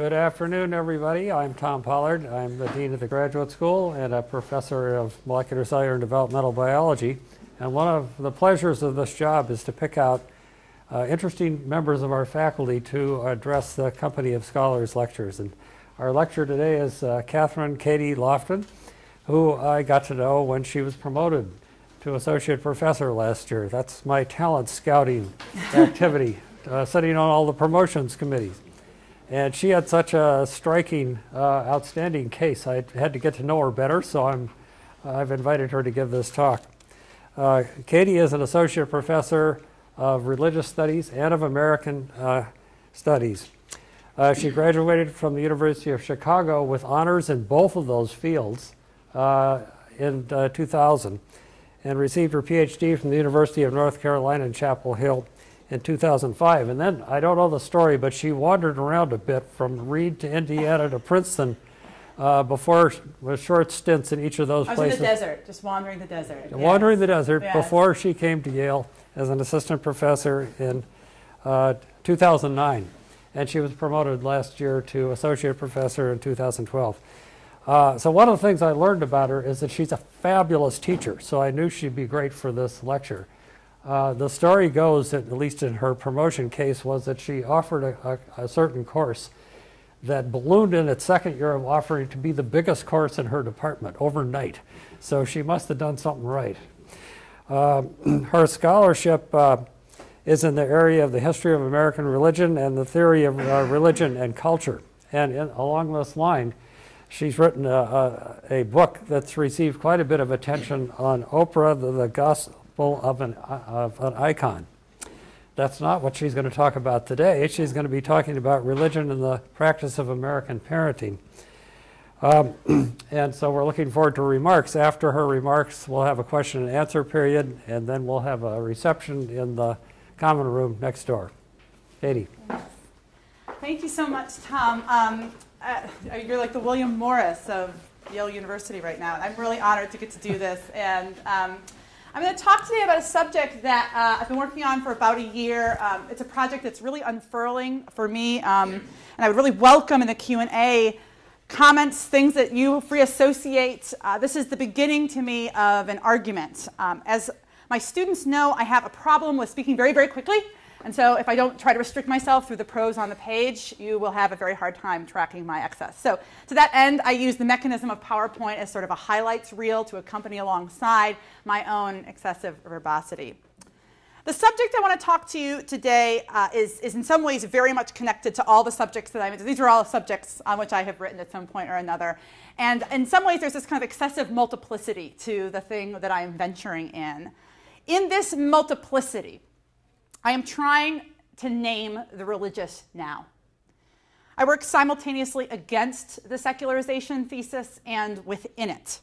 Good afternoon, everybody. I'm Tom Pollard. I'm the Dean of the Graduate School and a professor of molecular, cellular, and developmental biology. And one of the pleasures of this job is to pick out uh, interesting members of our faculty to address the Company of Scholars lectures. And our lecturer today is uh, Kathryn Katie Lofton, who I got to know when she was promoted to associate professor last year. That's my talent scouting activity, uh, sitting on all the promotions committees. And she had such a striking, uh, outstanding case. I had to get to know her better, so I'm, I've invited her to give this talk. Uh, Katie is an associate professor of religious studies and of American uh, studies. Uh, she graduated from the University of Chicago with honors in both of those fields uh, in uh, 2000 and received her PhD from the University of North Carolina in Chapel Hill in 2005. And then I don't know the story, but she wandered around a bit from Reed to Indiana to Princeton uh, before with short stints in each of those I was places. in the desert, just wandering the desert. yes. Wandering the desert Yes. before she came to Yale as an assistant professor in uh, 2009. And she was promoted last year to associate professor in 2012. Uh, so one of the things I learned about her is that she's a fabulous teacher. So I knew she'd be great for this lecture. Uh, the story goes, that, at least in her promotion case, was that she offered a, a, a certain course that ballooned in its second year of offering to be the biggest course in her department overnight. So she must have done something right. Uh, her scholarship uh, is in the area of the history of American religion and the theory of uh, religion and culture. And in, along this line, she's written a, a, a, book that's received quite a bit of attention on Oprah, the, the Of an, of an Icon. That's not what she's going to talk about today. She's going to be talking about religion and the practice of American parenting. Um, and so we're looking forward to remarks. After her remarks, we'll have a question and answer period, and then we'll have a reception in the common room next door. Katie. Thank you so much, Tom. Um, uh, you're like the William Morris of Yale University right now. I'm really honored to get to do this. And um, I'm going to talk today about a subject that uh, I've been working on for about a year. Um, it's a project that's really unfurling for me, um, and I would really welcome in the Q&A comments, things that you free associate. Uh, this is the beginning to me of an argument. Um, as my students know, I have a problem with speaking very, very quickly. And so if I don't try to restrict myself through the prose on the page, you will have a very hard time tracking my excess. So to that end, I use the mechanism of PowerPoint as sort of a highlights reel to accompany alongside my own excessive verbosity. The subject I want to talk to you today uh, is, is in some ways very much connected to all the subjects that I'm These are all subjects on which I have written at some point or another. And in some ways, there's this kind of excessive multiplicity to the thing that I am venturing in. In this multiplicity, I am trying to name the religious now. I work simultaneously against the secularization thesis and within it,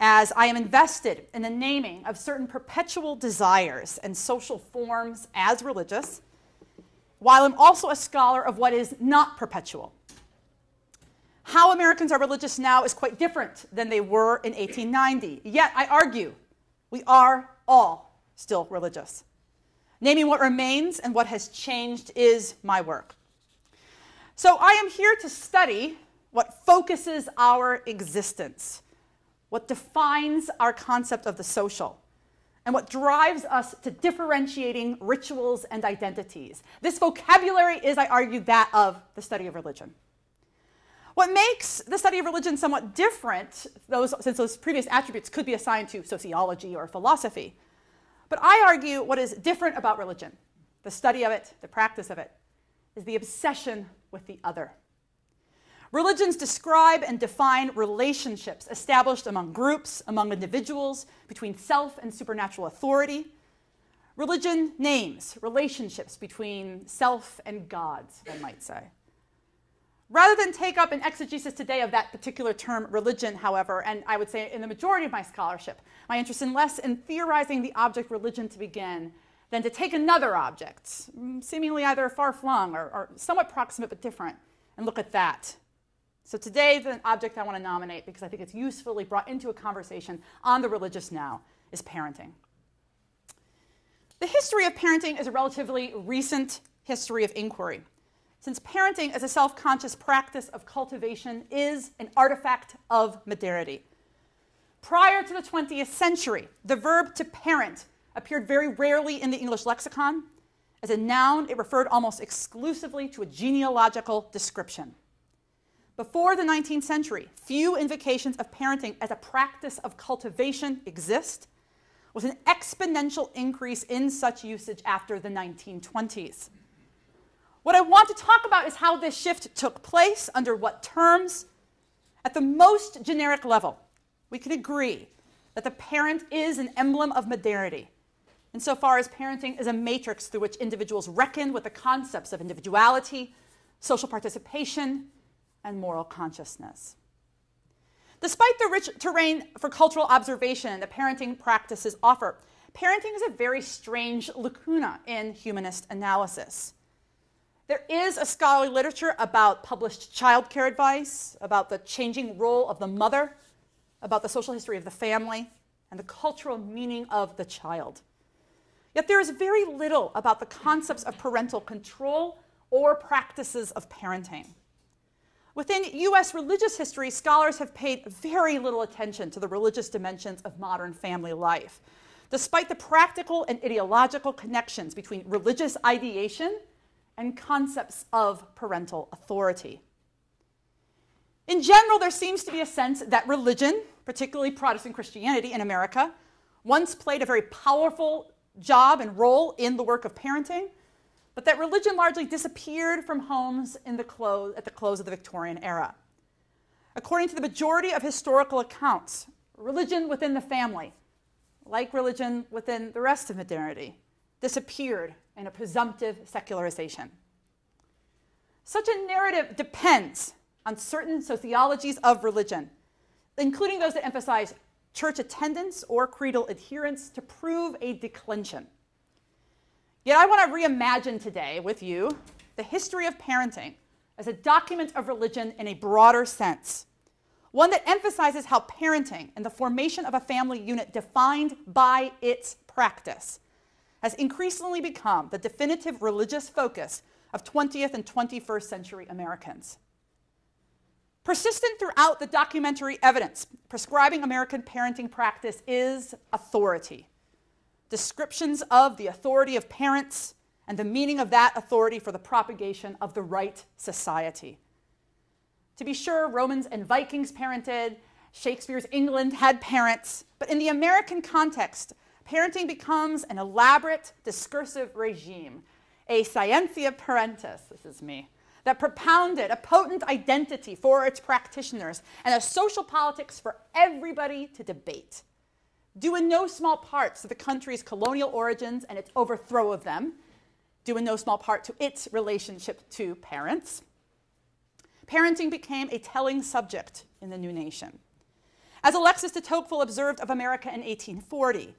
as I am invested in the naming of certain perpetual desires and social forms as religious, while I'm also a scholar of what is not perpetual. How Americans are religious now is quite different than they were in 1890. Yet, I argue, we are all still religious. Naming what remains and what has changed is my work. So I am here to study what focuses our existence, what defines our concept of the social, and what drives us to differentiating rituals and identities. This vocabulary is, I argue, that of the study of religion. What makes the study of religion somewhat different, those, since those previous attributes could be assigned to sociology or philosophy, but I argue what is different about religion, the study of it, the practice of it, is the obsession with the other. Religions describe and define relationships established among groups, among individuals, between self and supernatural authority. Religion names relationships between self and gods, one might say. Rather than take up an exegesis today of that particular term, religion, however, and I would say in the majority of my scholarship, my interest in less in theorizing the object religion to begin than to take another object, mm, seemingly either far flung or, or somewhat proximate but different, and look at that. So today, the object I want to nominate, because I think it's usefully brought into a conversation on the religious now, is parenting. The history of parenting is a relatively recent history of inquiry. Since parenting as a self conscious practice of cultivation is an artifact of modernity. Prior to the 20th century, the verb to parent appeared very rarely in the English lexicon. As a noun, it referred almost exclusively to a genealogical description. Before the 19th century, few invocations of parenting as a practice of cultivation exist, with an exponential increase in such usage after the 1920s. What I want to talk about is how this shift took place, under what terms. At the most generic level, we can agree that the parent is an emblem of modernity, insofar as parenting is a matrix through which individuals reckon with the concepts of individuality, social participation, and moral consciousness. Despite the rich terrain for cultural observation that parenting practices offer, parenting is a very strange lacuna in humanist analysis. There is a scholarly literature about published childcare advice, about the changing role of the mother, about the social history of the family, and the cultural meaning of the child. Yet there is very little about the concepts of parental control or practices of parenting. Within US religious history, scholars have paid very little attention to the religious dimensions of modern family life, despite the practical and ideological connections between religious ideation and concepts of parental authority. In general, there seems to be a sense that religion, particularly Protestant Christianity in America, once played a very powerful job and role in the work of parenting, but that religion largely disappeared from homes the at the close of the Victorian era. According to the majority of historical accounts, religion within the family, like religion within the rest of modernity, disappeared in a presumptive secularization. Such a narrative depends on certain sociologies of religion, including those that emphasize church attendance or creedal adherence to prove a declension. Yet I want to reimagine today with you the history of parenting as a document of religion in a broader sense, one that emphasizes how parenting and the formation of a family unit defined by its practice has increasingly become the definitive religious focus of 20th and 21st century Americans. Persistent throughout the documentary evidence prescribing American parenting practice is authority. Descriptions of the authority of parents and the meaning of that authority for the propagation of the right society. To be sure, Romans and Vikings parented, Shakespeare's England had parents, but in the American context, parenting becomes an elaborate discursive regime, a scientia parentis, this is me, that propounded a potent identity for its practitioners and a social politics for everybody to debate. Due in no small part to the country's colonial origins and its overthrow of them, due in no small part to its relationship to parents, parenting became a telling subject in the new nation. As Alexis de Tocqueville observed of America in 1840,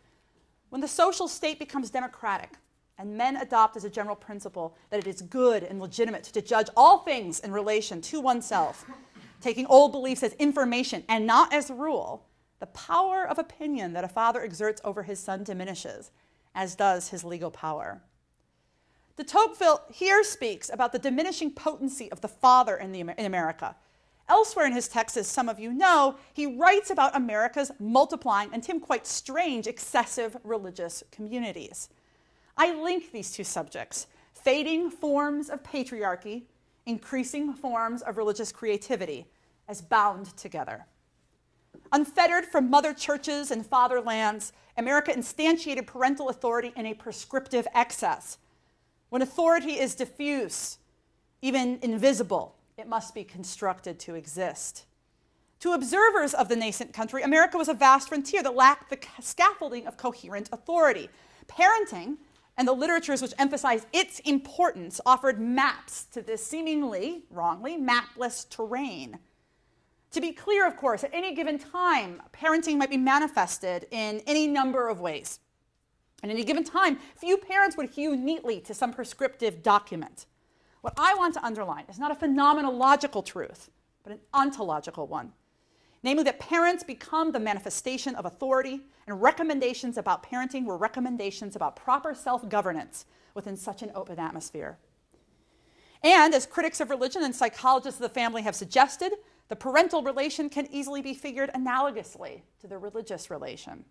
when the social state becomes democratic and men adopt as a general principle that it is good and legitimate to judge all things in relation to oneself, taking old beliefs as information and not as rule, the power of opinion that a father exerts over his son diminishes, as does his legal power. De Tocqueville here speaks about the diminishing potency of the father in, the, in America Elsewhere in his text, as some of you know, he writes about America's multiplying and, Tim, quite strange, excessive religious communities. I link these two subjects fading forms of patriarchy, increasing forms of religious creativity, as bound together. Unfettered from mother churches and fatherlands, America instantiated parental authority in a prescriptive excess. When authority is diffuse, even invisible, it must be constructed to exist. To observers of the nascent country, America was a vast frontier that lacked the scaffolding of coherent authority. Parenting and the literatures which emphasized its importance offered maps to this seemingly, wrongly, mapless terrain. To be clear, of course, at any given time, parenting might be manifested in any number of ways. At any given time, few parents would hew neatly to some prescriptive document. What I want to underline is not a phenomenological truth, but an ontological one. Namely, that parents become the manifestation of authority, and recommendations about parenting were recommendations about proper self governance within such an open atmosphere. And as critics of religion and psychologists of the family have suggested, the parental relation can easily be figured analogously to the religious relation.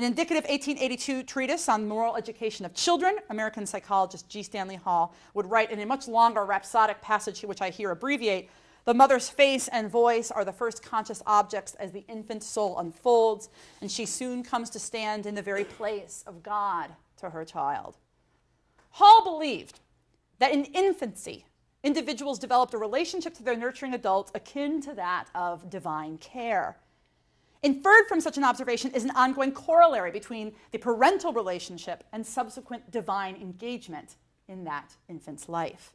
An indicative 1882 treatise on moral education of children, American psychologist G. Stanley Hall would write in a much longer rhapsodic passage, which I here abbreviate The mother's face and voice are the first conscious objects as the infant soul unfolds, and she soon comes to stand in the very place of God to her child. Hall believed that in infancy, individuals developed a relationship to their nurturing adults akin to that of divine care. Inferred from such an observation is an ongoing corollary between the parental relationship and subsequent divine engagement in that infant's life.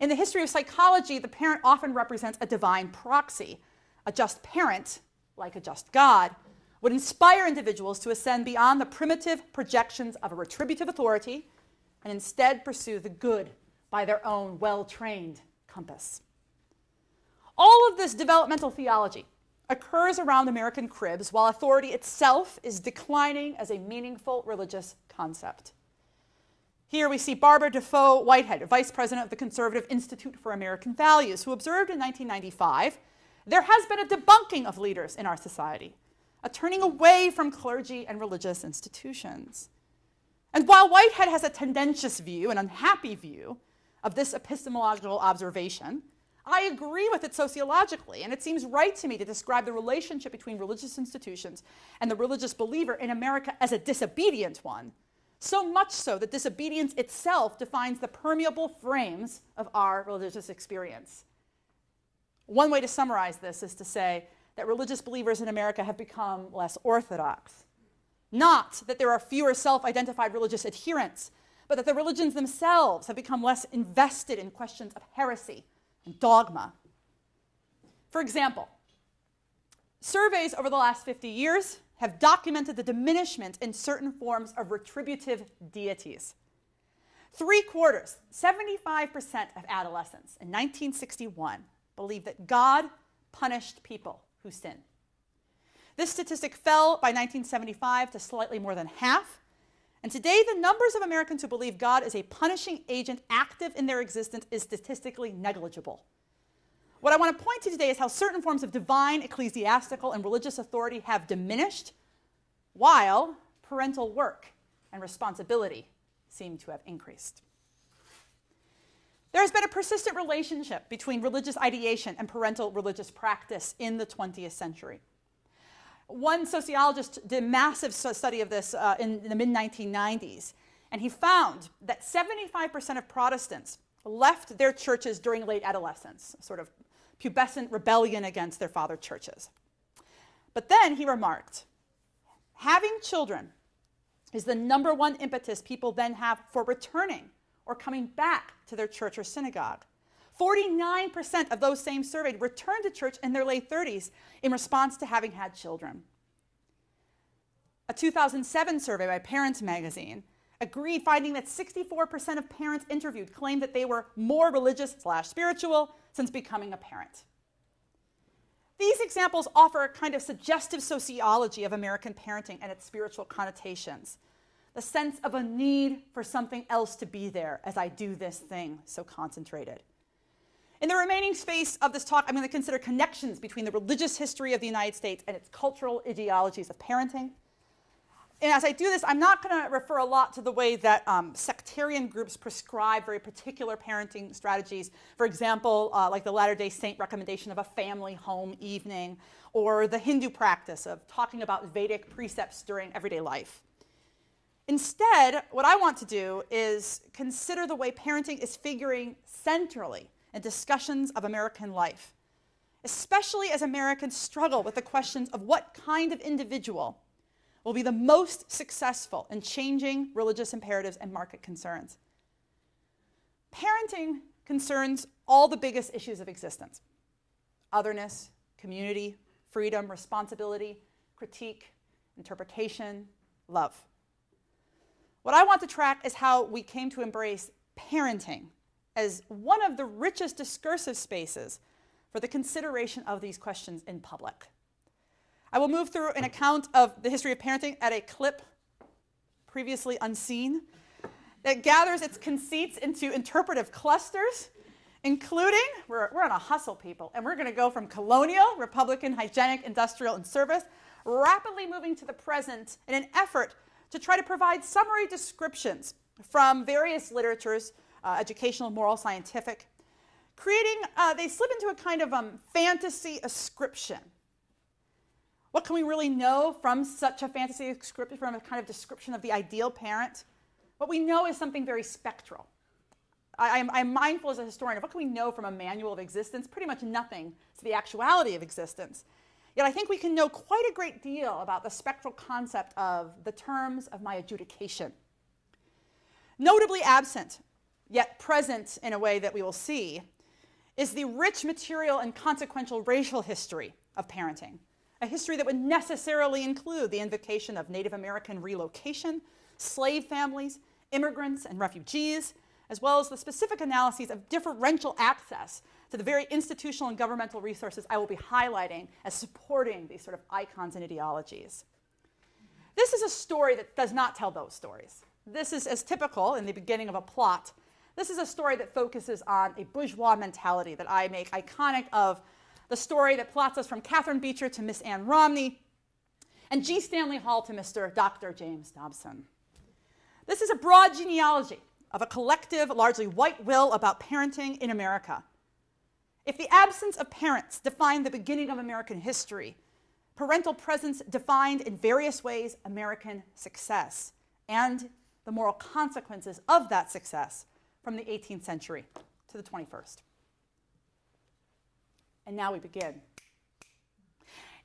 In the history of psychology, the parent often represents a divine proxy. A just parent, like a just God, would inspire individuals to ascend beyond the primitive projections of a retributive authority and instead pursue the good by their own well trained compass. All of this developmental theology occurs around American cribs while authority itself is declining as a meaningful religious concept. Here we see Barbara Dafoe Whitehead, vice president of the Conservative Institute for American Values, who observed in 1995 there has been a debunking of leaders in our society, a turning away from clergy and religious institutions. And while Whitehead has a tendentious view, an unhappy view, of this epistemological observation, I agree with it sociologically, and it seems right to me to describe the relationship between religious institutions and the religious believer in America as a disobedient one, so much so that disobedience itself defines the permeable frames of our religious experience. One way to summarize this is to say that religious believers in America have become less orthodox. Not that there are fewer self identified religious adherents, but that the religions themselves have become less invested in questions of heresy and dogma. For example, surveys over the last 50 years have documented the diminishment in certain forms of retributive deities. Three quarters, 75% of adolescents in 1961 believed that God punished people who sin. This statistic fell by 1975 to slightly more than half, and today, the numbers of Americans who believe God is a punishing agent active in their existence is statistically negligible. What I want to point to today is how certain forms of divine, ecclesiastical, and religious authority have diminished, while parental work and responsibility seem to have increased. There has been a persistent relationship between religious ideation and parental religious practice in the 20th century. One sociologist did a massive study of this uh, in the mid 1990s, and he found that 75% of Protestants left their churches during late adolescence, sort of pubescent rebellion against their father churches. But then he remarked having children is the number one impetus people then have for returning or coming back to their church or synagogue. 49% of those same surveyed returned to church in their late 30s in response to having had children. A 2007 survey by Parents Magazine agreed, finding that 64% of parents interviewed claimed that they were more religious slash spiritual since becoming a parent. These examples offer a kind of suggestive sociology of American parenting and its spiritual connotations. The sense of a need for something else to be there as I do this thing so concentrated. In the remaining space of this talk, I'm going to consider connections between the religious history of the United States and its cultural ideologies of parenting. And as I do this, I'm not going to refer a lot to the way that um, sectarian groups prescribe very particular parenting strategies. For example, uh, like the Latter day Saint recommendation of a family home evening, or the Hindu practice of talking about Vedic precepts during everyday life. Instead, what I want to do is consider the way parenting is figuring centrally and discussions of American life, especially as Americans struggle with the questions of what kind of individual will be the most successful in changing religious imperatives and market concerns. Parenting concerns all the biggest issues of existence otherness, community, freedom, responsibility, critique, interpretation, love. What I want to track is how we came to embrace parenting as one of the richest discursive spaces for the consideration of these questions in public. I will move through an account of the history of parenting at a clip previously unseen. that gathers its conceits into interpretive clusters, including, we're, we're on a hustle, people, and we're going to go from colonial, Republican, hygienic, industrial, and service, rapidly moving to the present in an effort to try to provide summary descriptions from various literatures, uh, educational, moral, scientific, creating, uh, they slip into a kind of um, fantasy ascription. What can we really know from such a fantasy ascription, from a kind of description of the ideal parent? What we know is something very spectral. I, am, I'm mindful as a historian of what can we know from a manual of existence? Pretty much nothing to the actuality of existence. Yet I think we can know quite a great deal about the spectral concept of the terms of my adjudication. Notably absent, yet present in a way that we will see, is the rich material and consequential racial history of parenting, a history that would necessarily include the invocation of Native American relocation, slave families, immigrants, and refugees, as well as the specific analyses of differential access to the very institutional and governmental resources I will be highlighting as supporting these sort of icons and ideologies. This is a story that does not tell those stories. This is as typical in the beginning of a plot. This is a story that focuses on a bourgeois mentality that I make iconic of the story that plots us from Catharine Beecher to Miss Ann Romney and G. Stanley Hall to Mr. Dr. James Dobson. This is a broad genealogy of a collective, largely white will about parenting in America. If the absence of parents defined the beginning of American history, parental presence defined in various ways American success and the moral consequences of that success from the 18th century to the 21st. And now we begin.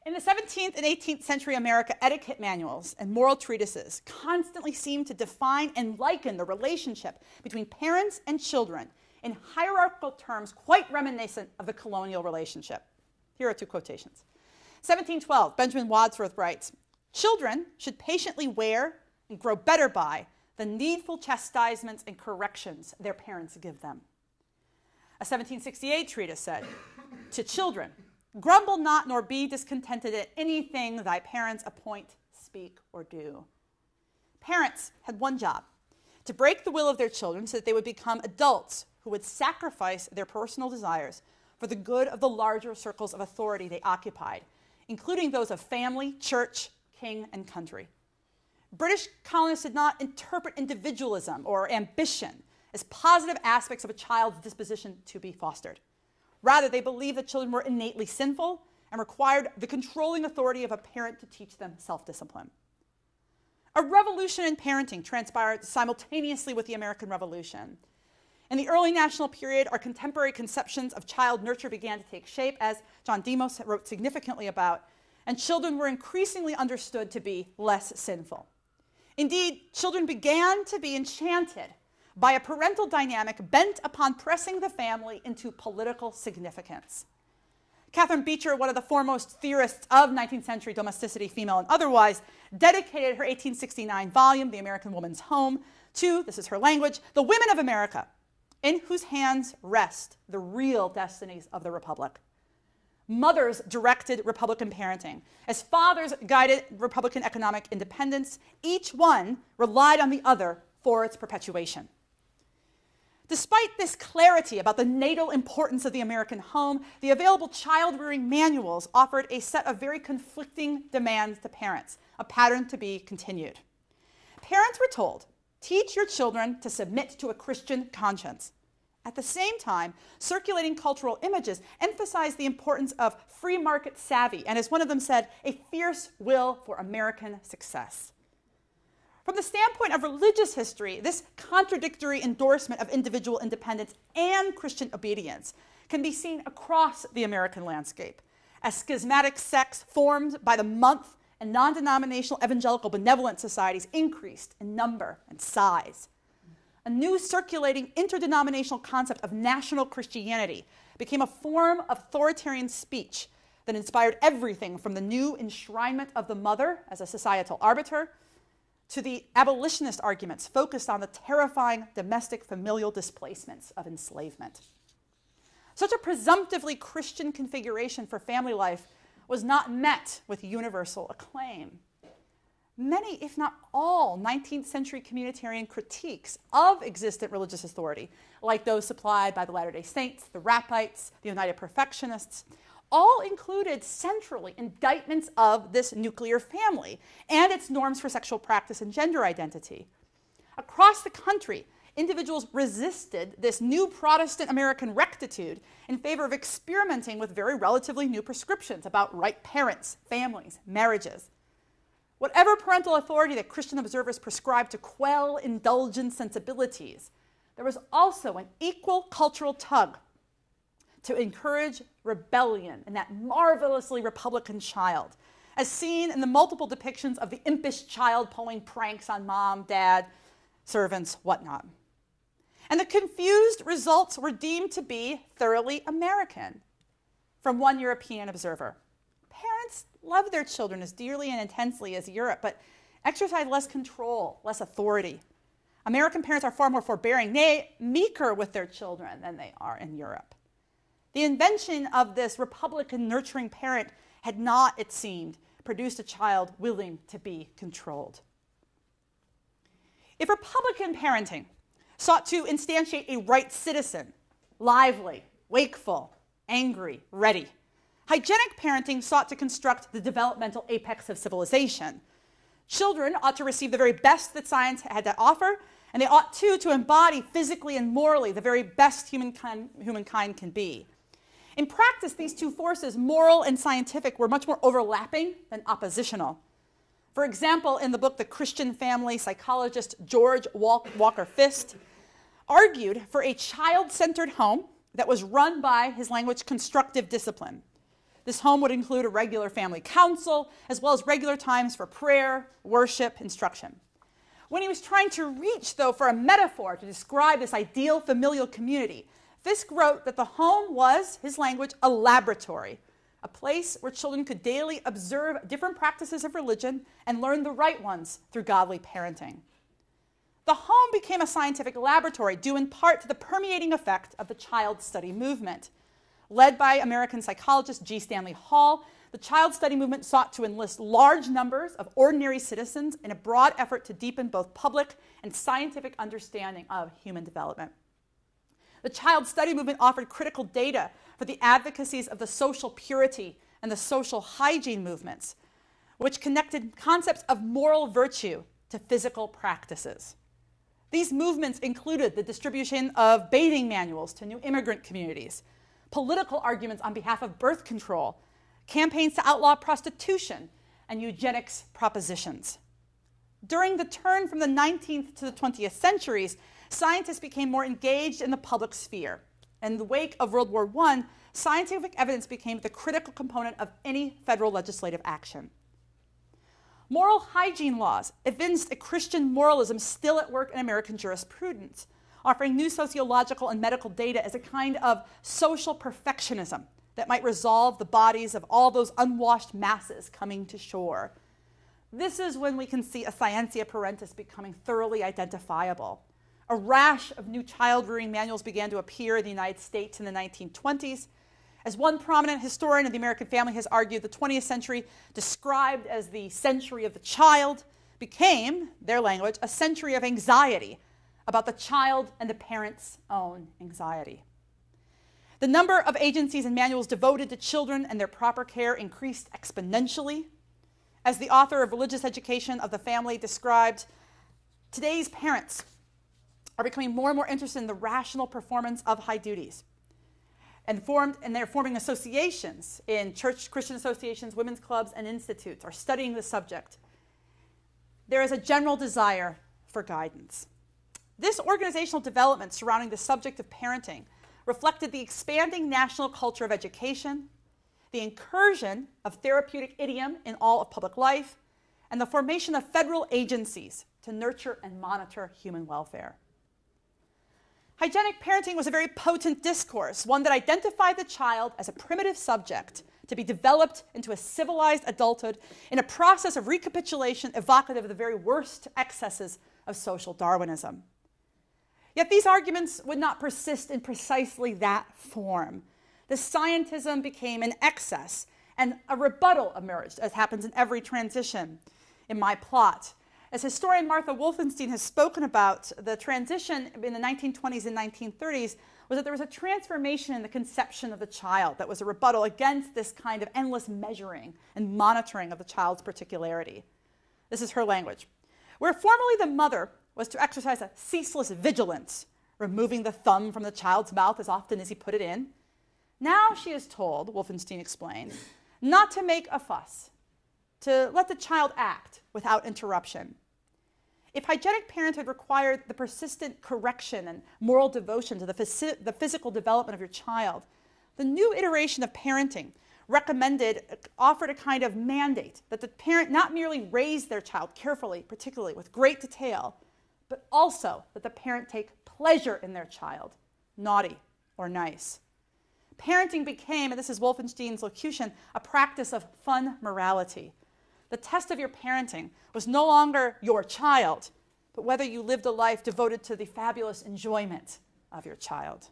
In the 17th and 18th century America, etiquette manuals and moral treatises constantly seem to define and liken the relationship between parents and children in hierarchical terms quite reminiscent of the colonial relationship. Here are two quotations. 1712, Benjamin Wadsworth writes Children should patiently wear and grow better by the needful chastisements and corrections their parents give them. A 1768 treatise said, To children, grumble not nor be discontented at anything thy parents appoint, speak, or do. Parents had one job to break the will of their children so that they would become adults who would sacrifice their personal desires for the good of the larger circles of authority they occupied, including those of family, church, king, and country. British colonists did not interpret individualism or ambition as positive aspects of a child's disposition to be fostered. Rather, they believed that children were innately sinful and required the controlling authority of a parent to teach them self discipline. A revolution in parenting transpired simultaneously with the American Revolution. In the early national period, our contemporary conceptions of child nurture began to take shape, as John Demos wrote significantly about, and children were increasingly understood to be less sinful. Indeed, children began to be enchanted by a parental dynamic bent upon pressing the family into political significance. Catharine Beecher, one of the foremost theorists of 19th century domesticity, female and otherwise, dedicated her 1869 volume, The American Woman's Home, to, this is her language, the women of America, in whose hands rest the real destinies of the Republic. Mothers directed Republican parenting. As fathers guided Republican economic independence, each one relied on the other for its perpetuation. Despite this clarity about the natal importance of the American home, the available child rearing manuals offered a set of very conflicting demands to parents, a pattern to be continued. Parents were told teach your children to submit to a Christian conscience. At the same time, circulating cultural images emphasize the importance of free market savvy and, as one of them said, a fierce will for American success. From the standpoint of religious history, this contradictory endorsement of individual independence and Christian obedience can be seen across the American landscape as schismatic sects formed by the month and non denominational evangelical benevolent societies increased in number and size. A new circulating interdenominational concept of national Christianity became a form of authoritarian speech that inspired everything from the new enshrinement of the mother as a societal arbiter to the abolitionist arguments focused on the terrifying domestic familial displacements of enslavement. Such a presumptively Christian configuration for family life was not met with universal acclaim. Many, if not all, 19th century communitarian critiques of existent religious authority, like those supplied by the Latter day Saints, the Rappites, the United Perfectionists, all included centrally indictments of this nuclear family and its norms for sexual practice and gender identity. Across the country, individuals resisted this new Protestant American rectitude in favor of experimenting with very relatively new prescriptions about right parents, families, marriages. Whatever parental authority that Christian observers prescribed to quell indulgent sensibilities, there was also an equal cultural tug to encourage rebellion in that marvelously Republican child, as seen in the multiple depictions of the impish child pulling pranks on mom, dad, servants, whatnot. And the confused results were deemed to be thoroughly American from one European observer. Parents love their children as dearly and intensely as Europe, but exercise less control, less authority. American parents are far more forbearing, nay, meeker with their children than they are in Europe. The invention of this Republican nurturing parent had not, it seemed, produced a child willing to be controlled. If Republican parenting sought to instantiate a right citizen, lively, wakeful, angry, ready, hygienic parenting sought to construct the developmental apex of civilization. Children ought to receive the very best that science had to offer, and they ought too to embody physically and morally the very best humankind, humankind can be. In practice, these two forces, moral and scientific, were much more overlapping than oppositional. For example, in the book The Christian Family, psychologist George Walter Fiske argued for a child centered home that was run by his language constructive discipline. This home would include a regular family council, as well as regular times for prayer, worship, instruction. When he was trying to reach, though, for a metaphor to describe this ideal familial community, Fiske wrote that the home was, his language, a laboratory, a place where children could daily observe different practices of religion and learn the right ones through godly parenting. The home became a scientific laboratory due in part to the permeating effect of the child study movement. Led by American psychologist G. Stanley Hall, the child study movement sought to enlist large numbers of ordinary citizens in a broad effort to deepen both public and scientific understanding of human development. The child study movement offered critical data for the advocacies of the social purity and the social hygiene movements, which connected concepts of moral virtue to physical practices. These movements included the distribution of bathing manuals to new immigrant communities, political arguments on behalf of birth control, campaigns to outlaw prostitution, and eugenics propositions. During the turn from the 19th to the 20th centuries, scientists became more engaged in the public sphere. In the wake of World War I, scientific evidence became the critical component of any federal legislative action. Moral hygiene laws evinced a Christian moralism still at work in American jurisprudence, offering new sociological and medical data as a kind of social perfectionism that might resolve the bodies of all those unwashed masses coming to shore. This is when we can see a scientia parentis becoming thoroughly identifiable. A rash of new child rearing manuals began to appear in the United States in the 1920s. As one prominent historian of the American family has argued, the 20th century, described as the century of the child, became, their language, a century of anxiety about the child and the parent's own anxiety. The number of agencies and manuals devoted to children and their proper care increased exponentially. As the author of Religious Education of the Family described, today's parents are becoming more and more interested in the rational performance of high duties. And, formed, and they're forming associations in church, Christian associations, women's clubs, and institutes are studying the subject. There is a general desire for guidance. This organizational development surrounding the subject of parenting reflected the expanding national culture of education, the incursion of therapeutic idiom in all of public life, and the formation of federal agencies to nurture and monitor human welfare. Hygienic parenting was a very potent discourse, one that identified the child as a primitive subject to be developed into a civilized adulthood in a process of recapitulation evocative of the very worst excesses of social Darwinism. Yet these arguments would not persist in precisely that form. The scientism became an excess, and a rebuttal emerged, as happens in every transition. in my plot. As historian Martha Wolfenstein has spoken about, the transition in the 1920s and 1930s was that there was a transformation in the conception of the child that was a rebuttal against this kind of endless measuring and monitoring of the child's particularity. This is her language. Where formerly the mother was to exercise a ceaseless vigilance, removing the thumb from the child's mouth as often as he put it in, now she is told, Wolfenstein explains, not to make a fuss, to let the child act without interruption. If hygienic parenthood required the persistent correction and moral devotion to the, phys- the physical development of your child, the new iteration of parenting recommended, offered a kind of mandate that the parent not merely raise their child carefully, particularly with great detail, but also that the parent take pleasure in their child, naughty or nice. Parenting became, and this is Wolfenstein's locution, a practice of fun morality. The test of your parenting was no longer your child, but whether you lived a life devoted to the fabulous enjoyment of your child.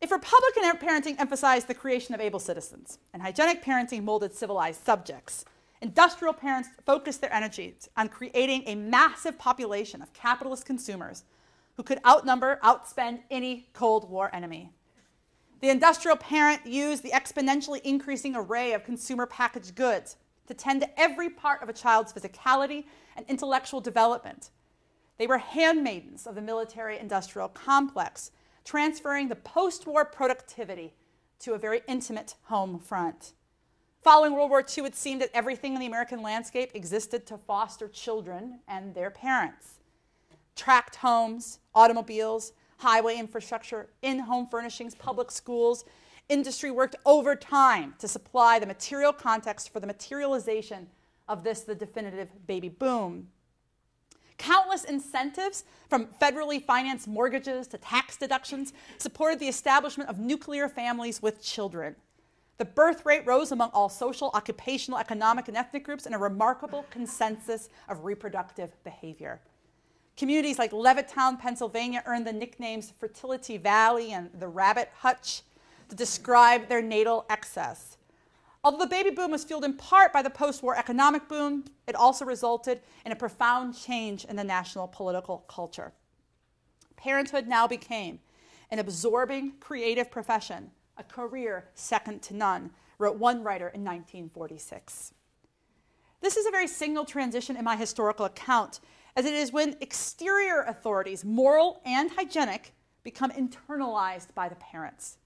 If Republican parenting emphasized the creation of able citizens and hygienic parenting molded civilized subjects, industrial parents focused their energies on creating a massive population of capitalist consumers who could outnumber, outspend any Cold War enemy. The industrial parent used the exponentially increasing array of consumer packaged goods to tend to every part of a child's physicality and intellectual development. They were handmaidens of the military industrial complex, transferring the post war productivity to a very intimate home front. Following World War II, it seemed that everything in the American landscape existed to foster children and their parents. Tract homes, automobiles, highway infrastructure, in home furnishings, public schools. Industry worked overtime to supply the material context for the materialization of this, the definitive baby boom. Countless incentives, from federally financed mortgages to tax deductions, supported the establishment of nuclear families with children. The birth rate rose among all social, occupational, economic, and ethnic groups in a remarkable consensus of reproductive behavior. Communities like Levittown, Pennsylvania earned the nicknames Fertility Valley and the Rabbit Hutch to describe their natal excess. Although the baby boom was fueled in part by the post war economic boom, it also resulted in a profound change in the national political culture. Parenthood now became an absorbing creative profession, a career second to none, wrote one writer in 1946. This is a very signal transition in my historical account as it is when exterior authorities, moral and hygienic, become internalized by the parents.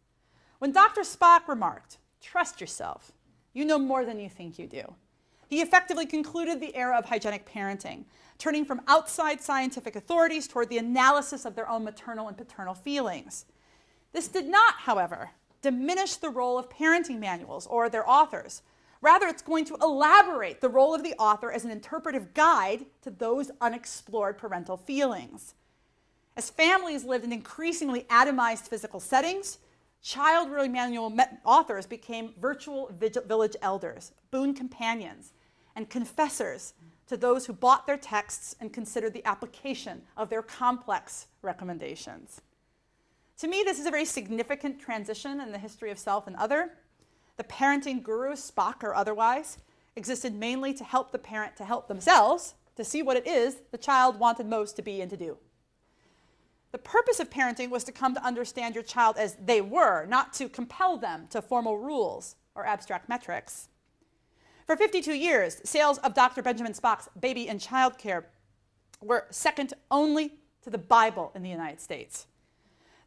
When Dr. Spock remarked, Trust yourself, you know more than you think you do, he effectively concluded the era of hygienic parenting, turning from outside scientific authorities toward the analysis of their own maternal and paternal feelings. This did not, however, diminish the role of parenting manuals or their authors, Rather, it's going to elaborate the role of the author as an interpretive guide to those unexplored parental feelings. As families lived in increasingly atomized physical settings, child rearing manual authors became virtual village elders, boon companions, and confessors to those who bought their texts and considered the application of their complex recommendations. To me, this is a very significant transition in the history of self and other. The parenting guru, Spock or otherwise, existed mainly to help the parent to help themselves to see what it is the child wanted most to be and to do. The purpose of parenting was to come to understand your child as they were, not to compel them to formal rules or abstract metrics. For 52 years, sales of Dr. Benjamin Spock's Baby and Child Care were second only to the Bible in the United States.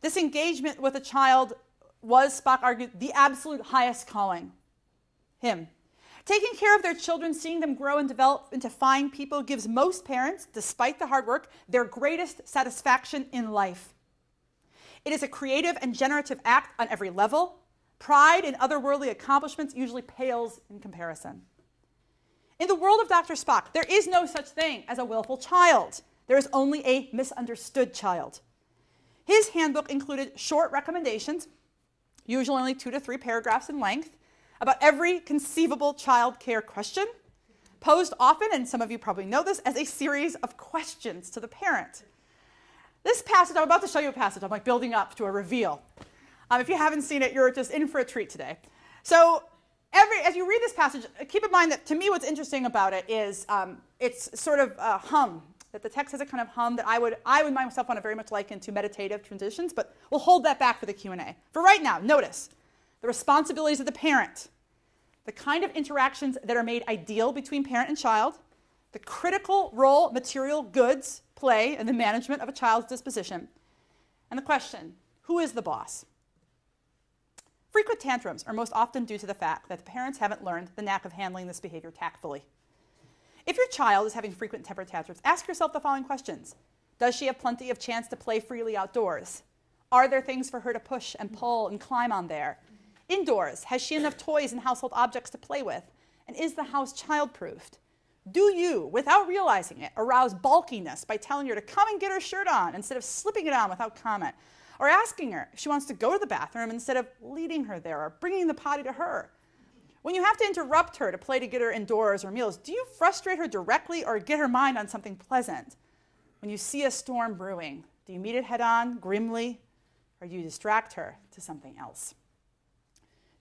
This engagement with a child was, Spock argued, the absolute highest calling. Him. Taking care of their children, seeing them grow and develop into fine people, gives most parents, despite the hard work, their greatest satisfaction in life. It is a creative and generative act on every level. Pride in otherworldly accomplishments usually pales in comparison. In the world of Dr. Spock, there is no such thing as a willful child. There is only a misunderstood child. His handbook included short recommendations usually only two to three paragraphs in length, about every conceivable child care question, posed often, and some of you probably know this, as a series of questions to the parent. This passage, I'm about to show you a passage, I'm like building up to a reveal. Um, if you haven't seen it, you're just in for a treat today. So, every, as you read this passage, keep in mind that to me what's interesting about it is um, it's sort of a hum, that the text has a kind of hum that I would, I would myself want to very much liken to meditative transitions, but we'll hold that back for the Q&A. For right now, notice the responsibilities of the parent, the kind of interactions that are made ideal between parent and child, the critical role material goods play in the management of a child's disposition, and the question, who is the boss? Frequent tantrums are most often due to the fact that the parents haven't learned the knack of handling this behavior tactfully. If your child is having frequent temper tantrums, ask yourself the following questions Does she have plenty of chance to play freely outdoors? Are there things for her to push and pull and climb on there? Indoors, has she enough toys and household objects to play with? And is the house child-proofed? Do you, without realizing it, arouse bulkiness by telling her to come and get her shirt on instead of slipping it on without comment? Or asking her if she wants to go to the bathroom instead of leading her there or bringing the potty to her? When you have to interrupt her to play to get her indoors or meals, do you frustrate her directly or get her mind on something pleasant? When you see a storm brewing, do you meet it head on, grimly, or do you distract her to something else?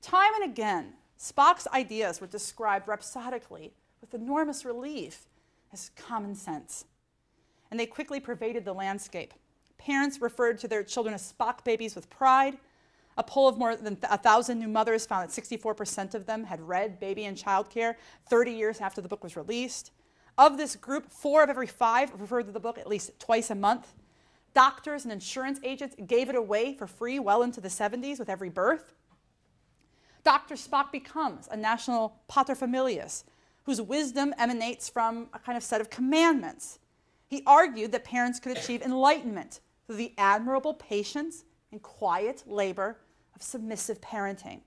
Time and again, Spock's ideas were described rhapsodically with enormous relief as common sense. And they quickly pervaded the landscape. Parents referred to their children as Spock babies with pride. A poll of more than a thousand new mothers found that 64% of them had read Baby and Child Care 30 years after the book was released. Of this group, four of every five referred to the book at least twice a month. Doctors and insurance agents gave it away for free well into the 70s with every birth. Dr. Spock becomes a national paterfamilias, whose wisdom emanates from a kind of set of commandments. He argued that parents could achieve enlightenment through the admirable patience and quiet labor of submissive parenting.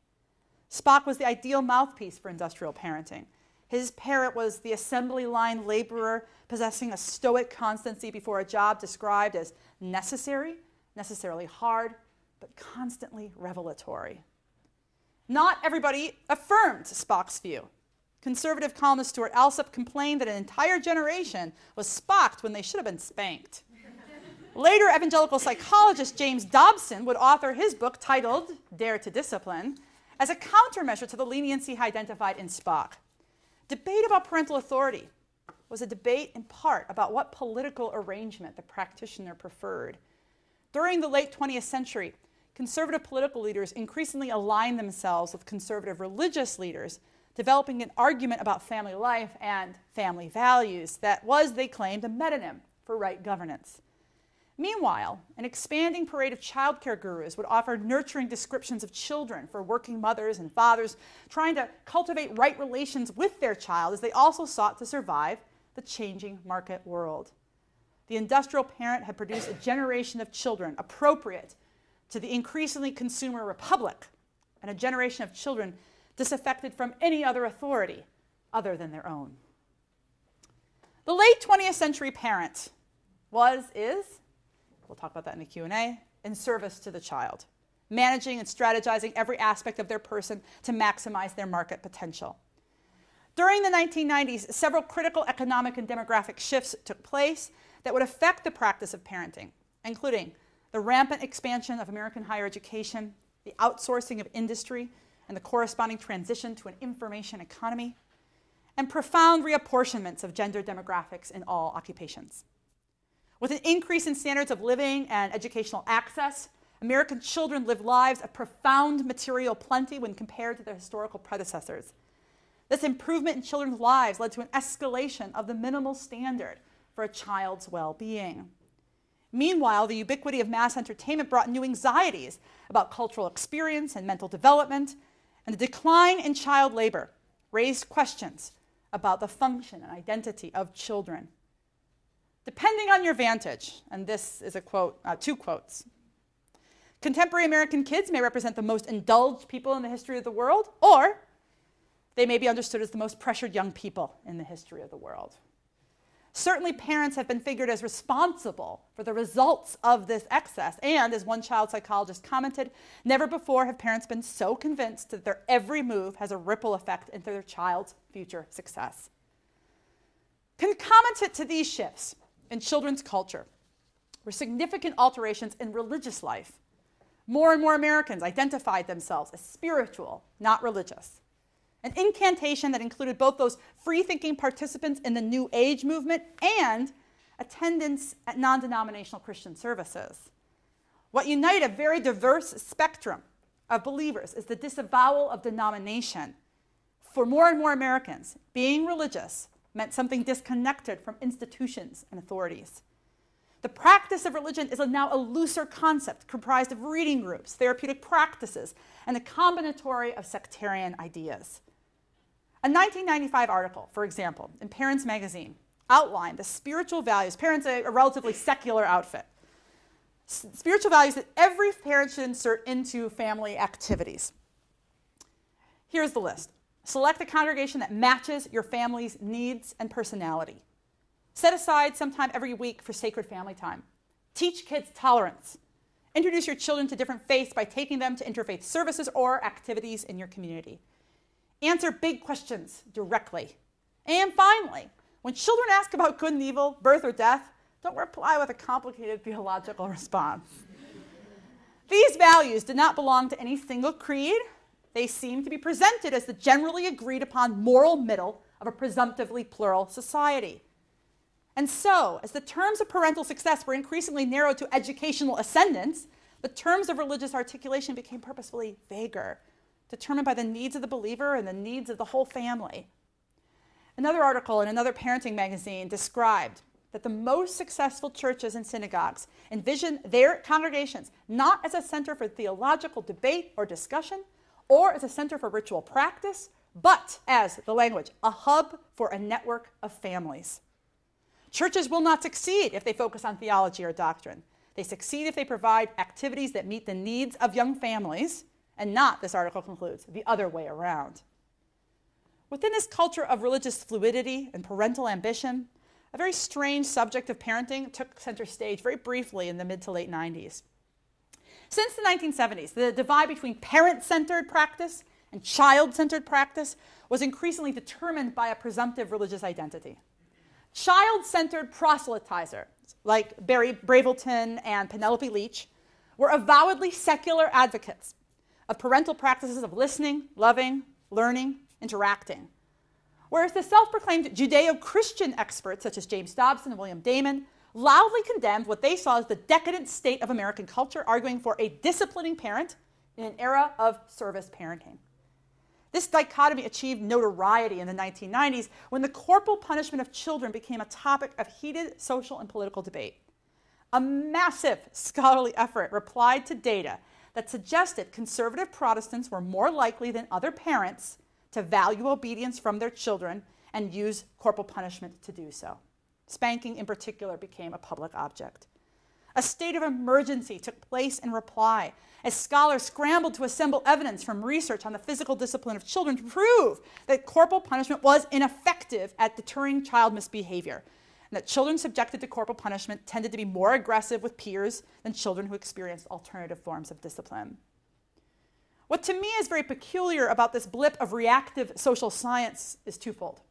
Spock was the ideal mouthpiece for industrial parenting. His parent was the assembly line laborer possessing a stoic constancy before a job described as necessary, necessarily hard, but constantly revelatory. Not everybody affirmed Spock's view. Conservative columnist Stewart Alsop complained that an entire generation was spocked when they should have been spanked. Later, evangelical psychologist James Dobson would author his book titled Dare to Discipline as a countermeasure to the leniency identified in Spock. Debate about parental authority was a debate in part about what political arrangement the practitioner preferred. During the late 20th century, conservative political leaders increasingly aligned themselves with conservative religious leaders developing an argument about family life and family values that was, they claimed, a metonym for right governance. Meanwhile, an expanding parade of childcare gurus would offer nurturing descriptions of children for working mothers and fathers trying to cultivate right relations with their child as they also sought to survive the changing market world. The industrial parent had produced a generation of children appropriate to the increasingly consumer republic and a generation of children disaffected from any other authority other than their own. The late 20th century parent was, is, we'll talk about that in the Q&A, in service to the child, managing and strategizing every aspect of their person to maximize their market potential. During the 1990s, several critical economic and demographic shifts took place that would affect the practice of parenting, including the rampant expansion of American higher education, the outsourcing of industry, and the corresponding transition to an information economy, and profound reapportionments of gender demographics in all occupations. With an increase in standards of living and educational access, American children live lives of profound material plenty when compared to their historical predecessors. This improvement in children's lives led to an escalation of the minimal standard for a child's well being. Meanwhile, the ubiquity of mass entertainment brought new anxieties about cultural experience and mental development, and the decline in child labor raised questions about the function and identity of children. Depending on your vantage, and this is a quote, uh, two quotes. Contemporary American kids may represent the most indulged people in the history of the world, or they may be understood as the most pressured young people in the history of the world. Certainly, parents have been figured as responsible for the results of this excess. And as one child psychologist commented, never before have parents been so convinced that their every move has a ripple effect into their child's future success. Concomitant to these shifts in children's culture were significant alterations in religious life. More and more Americans identified themselves as spiritual, not religious. an incantation that included both those free thinking participants in the New Age movement and attendance at non denominational Christian services. What unite a very diverse spectrum of believers is the disavowal of denomination. For more and more Americans, being religious meant something disconnected from institutions and authorities. The practice of religion is now a looser concept comprised of reading groups, therapeutic practices, and a combinatory of sectarian ideas. A 1995 article, for example, in Parents Magazine, outlined the spiritual values, parents a, a relatively secular outfit, spiritual values that every parent should insert into family activities. Here's the list. Select a congregation that matches your family's needs and personality. Set aside some time every week for sacred family time. Teach kids tolerance. Introduce your children to different faiths by taking them to interfaith services or activities in your community. Answer big questions directly. And finally, when children ask about good and evil, birth or death, don't reply with a complicated theological response. These values did not belong to any single creed. They seem to be presented as the generally agreed upon moral middle of a presumptively plural society. And so, as the terms of parental success were increasingly narrowed to educational ascendance, the terms of religious articulation became purposefully vaguer, determined by the needs of the believer and the needs of the whole family. Another article in another parenting magazine described that the most successful churches and synagogues envision their congregations not as a center for theological debate or discussion or as a center for ritual practice, but as the language, a hub for a network of families. Churches will not succeed if they focus on theology or doctrine. They succeed if they provide activities that meet the needs of young families, and not, this article concludes, the other way around. Within this culture of religious fluidity and parental ambition, a very strange subject of parenting took center stage very briefly in the mid to late 90s. Since the 1970s, the divide between parent centered practice and child centered practice was increasingly determined by a presumptive religious identity. Child centered proselytizers like Berry Brazelton and Penelope Leach were avowedly secular advocates of parental practices of listening, loving, learning, interacting. Whereas the self proclaimed Judeo Christian experts, such as James Dobson and William Damon, loudly condemned what they saw as the decadent state of American culture, arguing for a disciplining parent in an era of service parenting. This dichotomy achieved notoriety in the 1990s when the corporal punishment of children became a topic of heated social and political debate. A massive scholarly effort replied to data that suggested conservative Protestants were more likely than other parents to value obedience from their children and use corporal punishment to do so. Spanking, in particular, became a public object. A state of emergency took place in reply as scholars scrambled to assemble evidence from research on the physical discipline of children to prove that corporal punishment was ineffective at deterring child misbehavior, and that children subjected to corporal punishment tended to be more aggressive with peers than children who experienced alternative forms of discipline. What to me is very peculiar about this blip of reactive social science is twofold.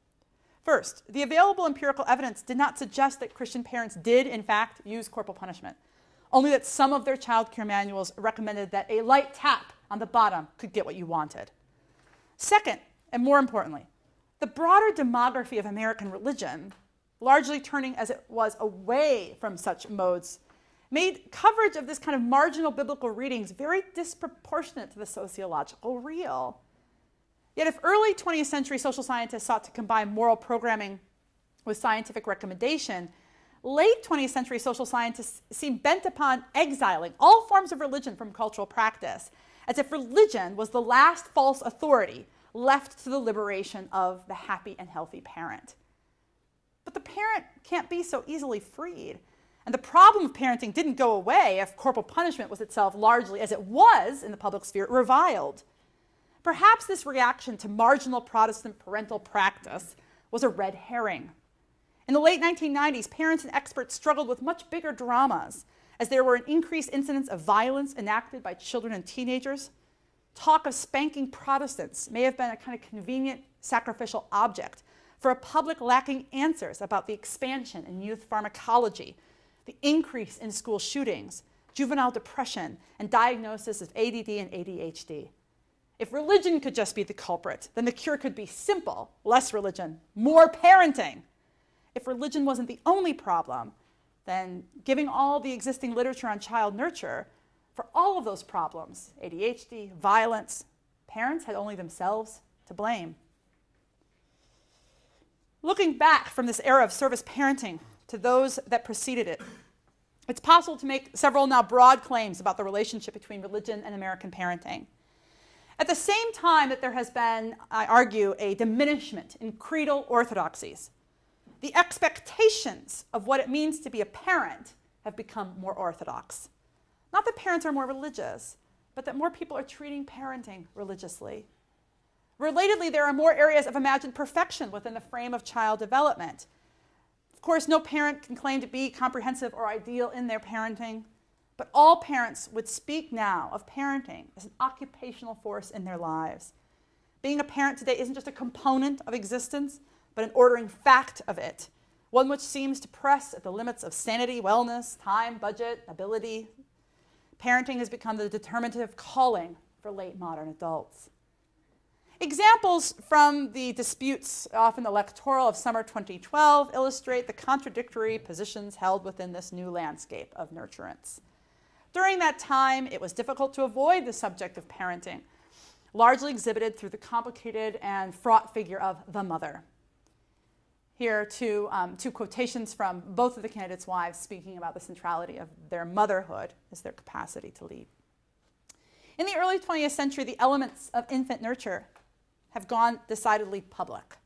First, the available empirical evidence did not suggest that Christian parents did, in fact, use corporal punishment only that some of their child care manuals recommended that a light tap on the bottom could get what you wanted. Second, and more importantly, the broader demography of American religion, largely turning as it was away from such modes, made coverage of this kind of marginal biblical readings very disproportionate to the sociological real. Yet, if early 20th century social scientists sought to combine moral programming with scientific recommendation, late 20th century social scientists seem bent upon exiling all forms of religion from cultural practice, as if religion was the last false authority left to the liberation of the happy and healthy parent. But the parent can't be so easily freed. And the problem of parenting didn't go away if corporal punishment was itself largely, as it was in the public sphere, reviled. Perhaps this reaction to marginal Protestant parental practice was a red herring. In the late 1990s, parents and experts struggled with much bigger dramas as there were an increased incidence of violence enacted by children and teenagers. Talk of spanking Protestants may have been a kind of convenient sacrificial object for a public lacking answers about the expansion in youth pharmacology, the increase in school shootings, juvenile depression, and diagnosis of ADD and ADHD. If religion could just be the culprit, then the cure could be simple less religion, more parenting. If religion wasn't the only problem, then giving all the existing literature on child nurture for all of those problems ADHD, violence parents had only themselves to blame. Looking back from this era of service parenting to those that preceded it, it's possible to make several now broad claims about the relationship between religion and American parenting. At the same time that there has been, I argue, a diminishment in creedal orthodoxies, the expectations of what it means to be a parent have become more orthodox. Not that parents are more religious, but that more people are treating parenting religiously. Relatedly, there are more areas of imagined perfection within the frame of child development. Of course, no parent can claim to be comprehensive or ideal in their parenting, but all parents would speak now of parenting as an occupational force in their lives. Being a parent today isn't just a component of existence, but an ordering fact of it, one which seems to press at the limits of sanity, wellness, time, budget, ability. Parenting has become the determinative calling for late modern adults. Examples from the disputes, often electoral, of summer 2012 illustrate the contradictory positions held within this new landscape of nurturance. During that time, it was difficult to avoid the subject of parenting, largely exhibited through the complicated and fraught figure of the mother. Here, two, um, two quotations from both of the candidates' wives speaking about the centrality of their motherhood as their capacity to lead. In the early 20th century, the elements of infant nurture have gone decidedly public,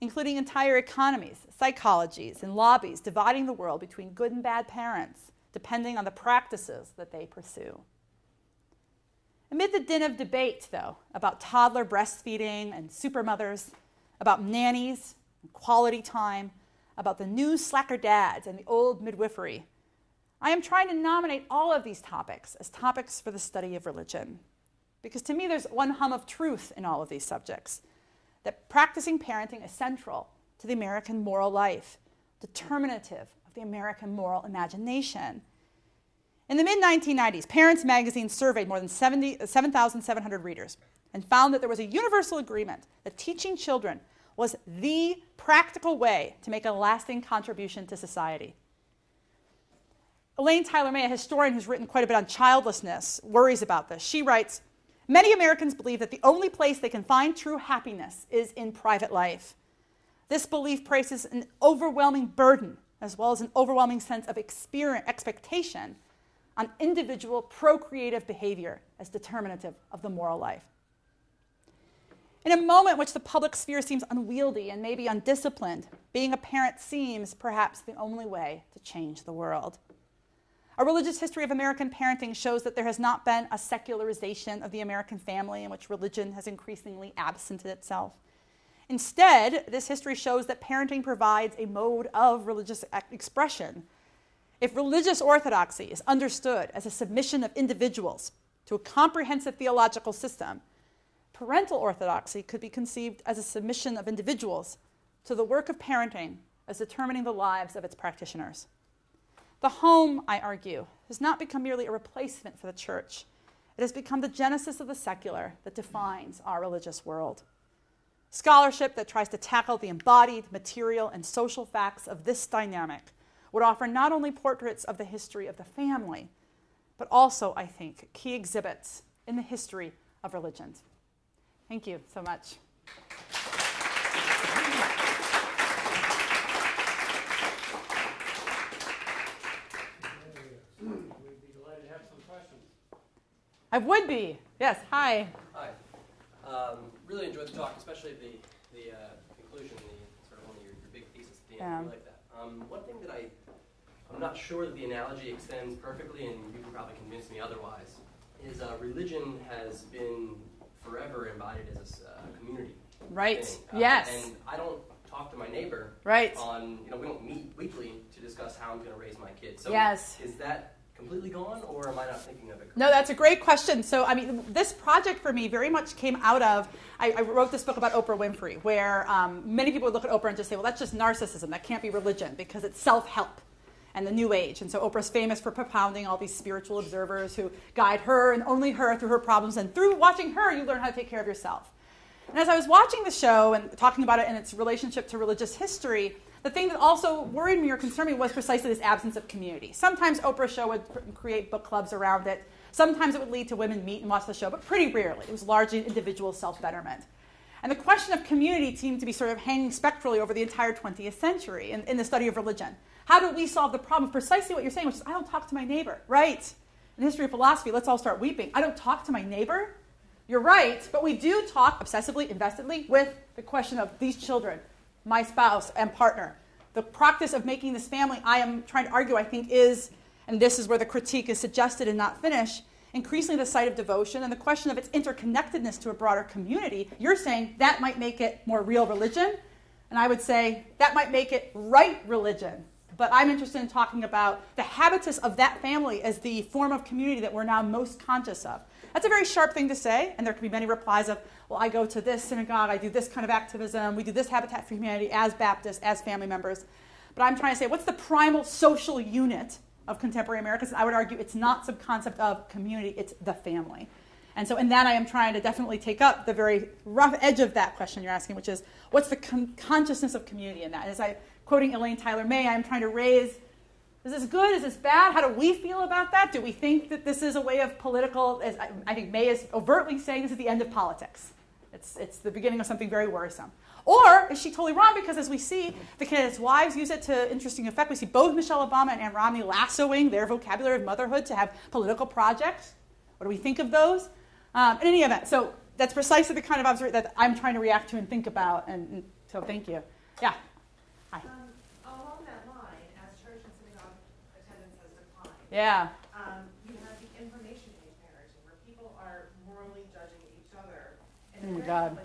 including entire economies, psychologies, and lobbies dividing the world between good and bad parents, depending on the practices that they pursue. Amid the din of debate, though, about toddler breastfeeding and supermothers, about nannies and quality time, about the new slacker dads and the old midwifery, I am trying to nominate all of these topics as topics for the study of religion. Because to me, there's one hum of truth in all of these subjects that practicing parenting is central to the American moral life, determinative the American moral imagination. In the mid 1990s, Parents Magazine surveyed more than 7,700 uh, readers and found that there was a universal agreement that teaching children was the practical way to make a lasting contribution to society. Elaine Tyler May, a historian who's written quite a bit on childlessness, worries about this. She writes Many Americans believe that the only place they can find true happiness is in private life. This belief places an overwhelming burden, as well as an overwhelming sense of expectation, on individual procreative behavior as determinative of the moral life. In a moment which the public sphere seems unwieldy and maybe undisciplined, being a parent seems perhaps the only way to change the world. A religious history of American parenting shows that there has not been a secularization of the American family in which religion has increasingly absented itself. Instead, this history shows that parenting provides a mode of religious expression. If religious orthodoxy is understood as a submission of individuals to a comprehensive theological system, parental orthodoxy could be conceived as a submission of individuals to the work of parenting as determining the lives of its practitioners. The home, I argue, has not become merely a replacement for the church. It has become the genesis of the secular that defines our religious world. Scholarship that tries to tackle the embodied, material, and social facts of this dynamic would offer not only portraits of the history of the family, but also, I think, key exhibits in the history of religions. Thank you so much. I would be. Yes. Hi. Um, really enjoyed the talk, especially the the uh, conclusion, the sort of one of your, your big thesis at the end. I really like that. Um, one thing that I I'm not sure that the analogy extends perfectly, and you can probably convince me otherwise. Is uh, religion has been forever embodied as a uh, community. Right. Uh, yes. And I don't talk to my neighbor. Right. On you know we don't meet weekly to discuss how I'm going to raise my kids. So yes. Is that completely gone, or am I not thinking of it? No, that's a great question. So, I mean, this project for me very much came out of I, I wrote this book about Oprah Winfrey, where um, many people would look at Oprah and just say, well, that's just narcissism. That can't be religion because it's self help. and the New Age. And so Oprah's famous for propounding all these spiritual observers who guide her and only her through her problems. And through watching her, you learn how to take care of yourself. And as I was watching the show and talking about it and its relationship to religious history, the thing that also worried me or concerned me was precisely this absence of community. Sometimes Oprah's show would create book clubs around it. Sometimes it would lead to women meet and watch the show, but pretty rarely. It was largely individual self betterment. And the question of community seemed to be sort of hanging spectrally over the entire 20th century in, in the study of religion. How do we solve the problem? Precisely what you're saying, which is I don't talk to my neighbor. Right. In history of philosophy, let's all start weeping. I don't talk to my neighbor. You're right, but we do talk obsessively, investedly with the question of these children, my spouse and partner. The practice of making this family, I am trying to argue, I think, is, and this is where the critique is suggested and not finished, increasingly the site of devotion and the question of its interconnectedness to a broader community, you're saying that might make it more real religion. And I would say that might make it right religion. But I'm interested in talking about the habitus of that family as the form of community that we're now most conscious of. That's a very sharp thing to say, and there can be many replies of, well, I go to this synagogue, I do this kind of activism, we do this Habitat for Humanity as Baptists, as family members. But I'm trying to say, what's the primal social unit of contemporary Americans. I would argue it's not some concept of community, it's the family. And so, in that, I am trying to definitely take up the very rough edge of that question you're asking, which is what's the con- consciousness of community in that? And As I, quoting Elaine Tyler May, I'm trying to raise is this good? Is this bad? How do we feel about that? Do we think that this is a way of political? As I, I think May is overtly saying this is the end of politics. It's, it's the beginning of something very worrisome. Or is she totally wrong? Because as we see, the candidates' wives use it to interesting effect. We see both Michelle Obama and Ann Romney lassoing their vocabulary of motherhood to have political projects. What do we think of those? Um, in any event, so that's precisely the kind of observation that I'm trying to react to and think about. And, and so thank you. Yeah. Hi. Um, along that line, as church and synagogue attendance has declined. Yeah. Um, you have the information age parenting, where people are morally judging each other. And oh my God.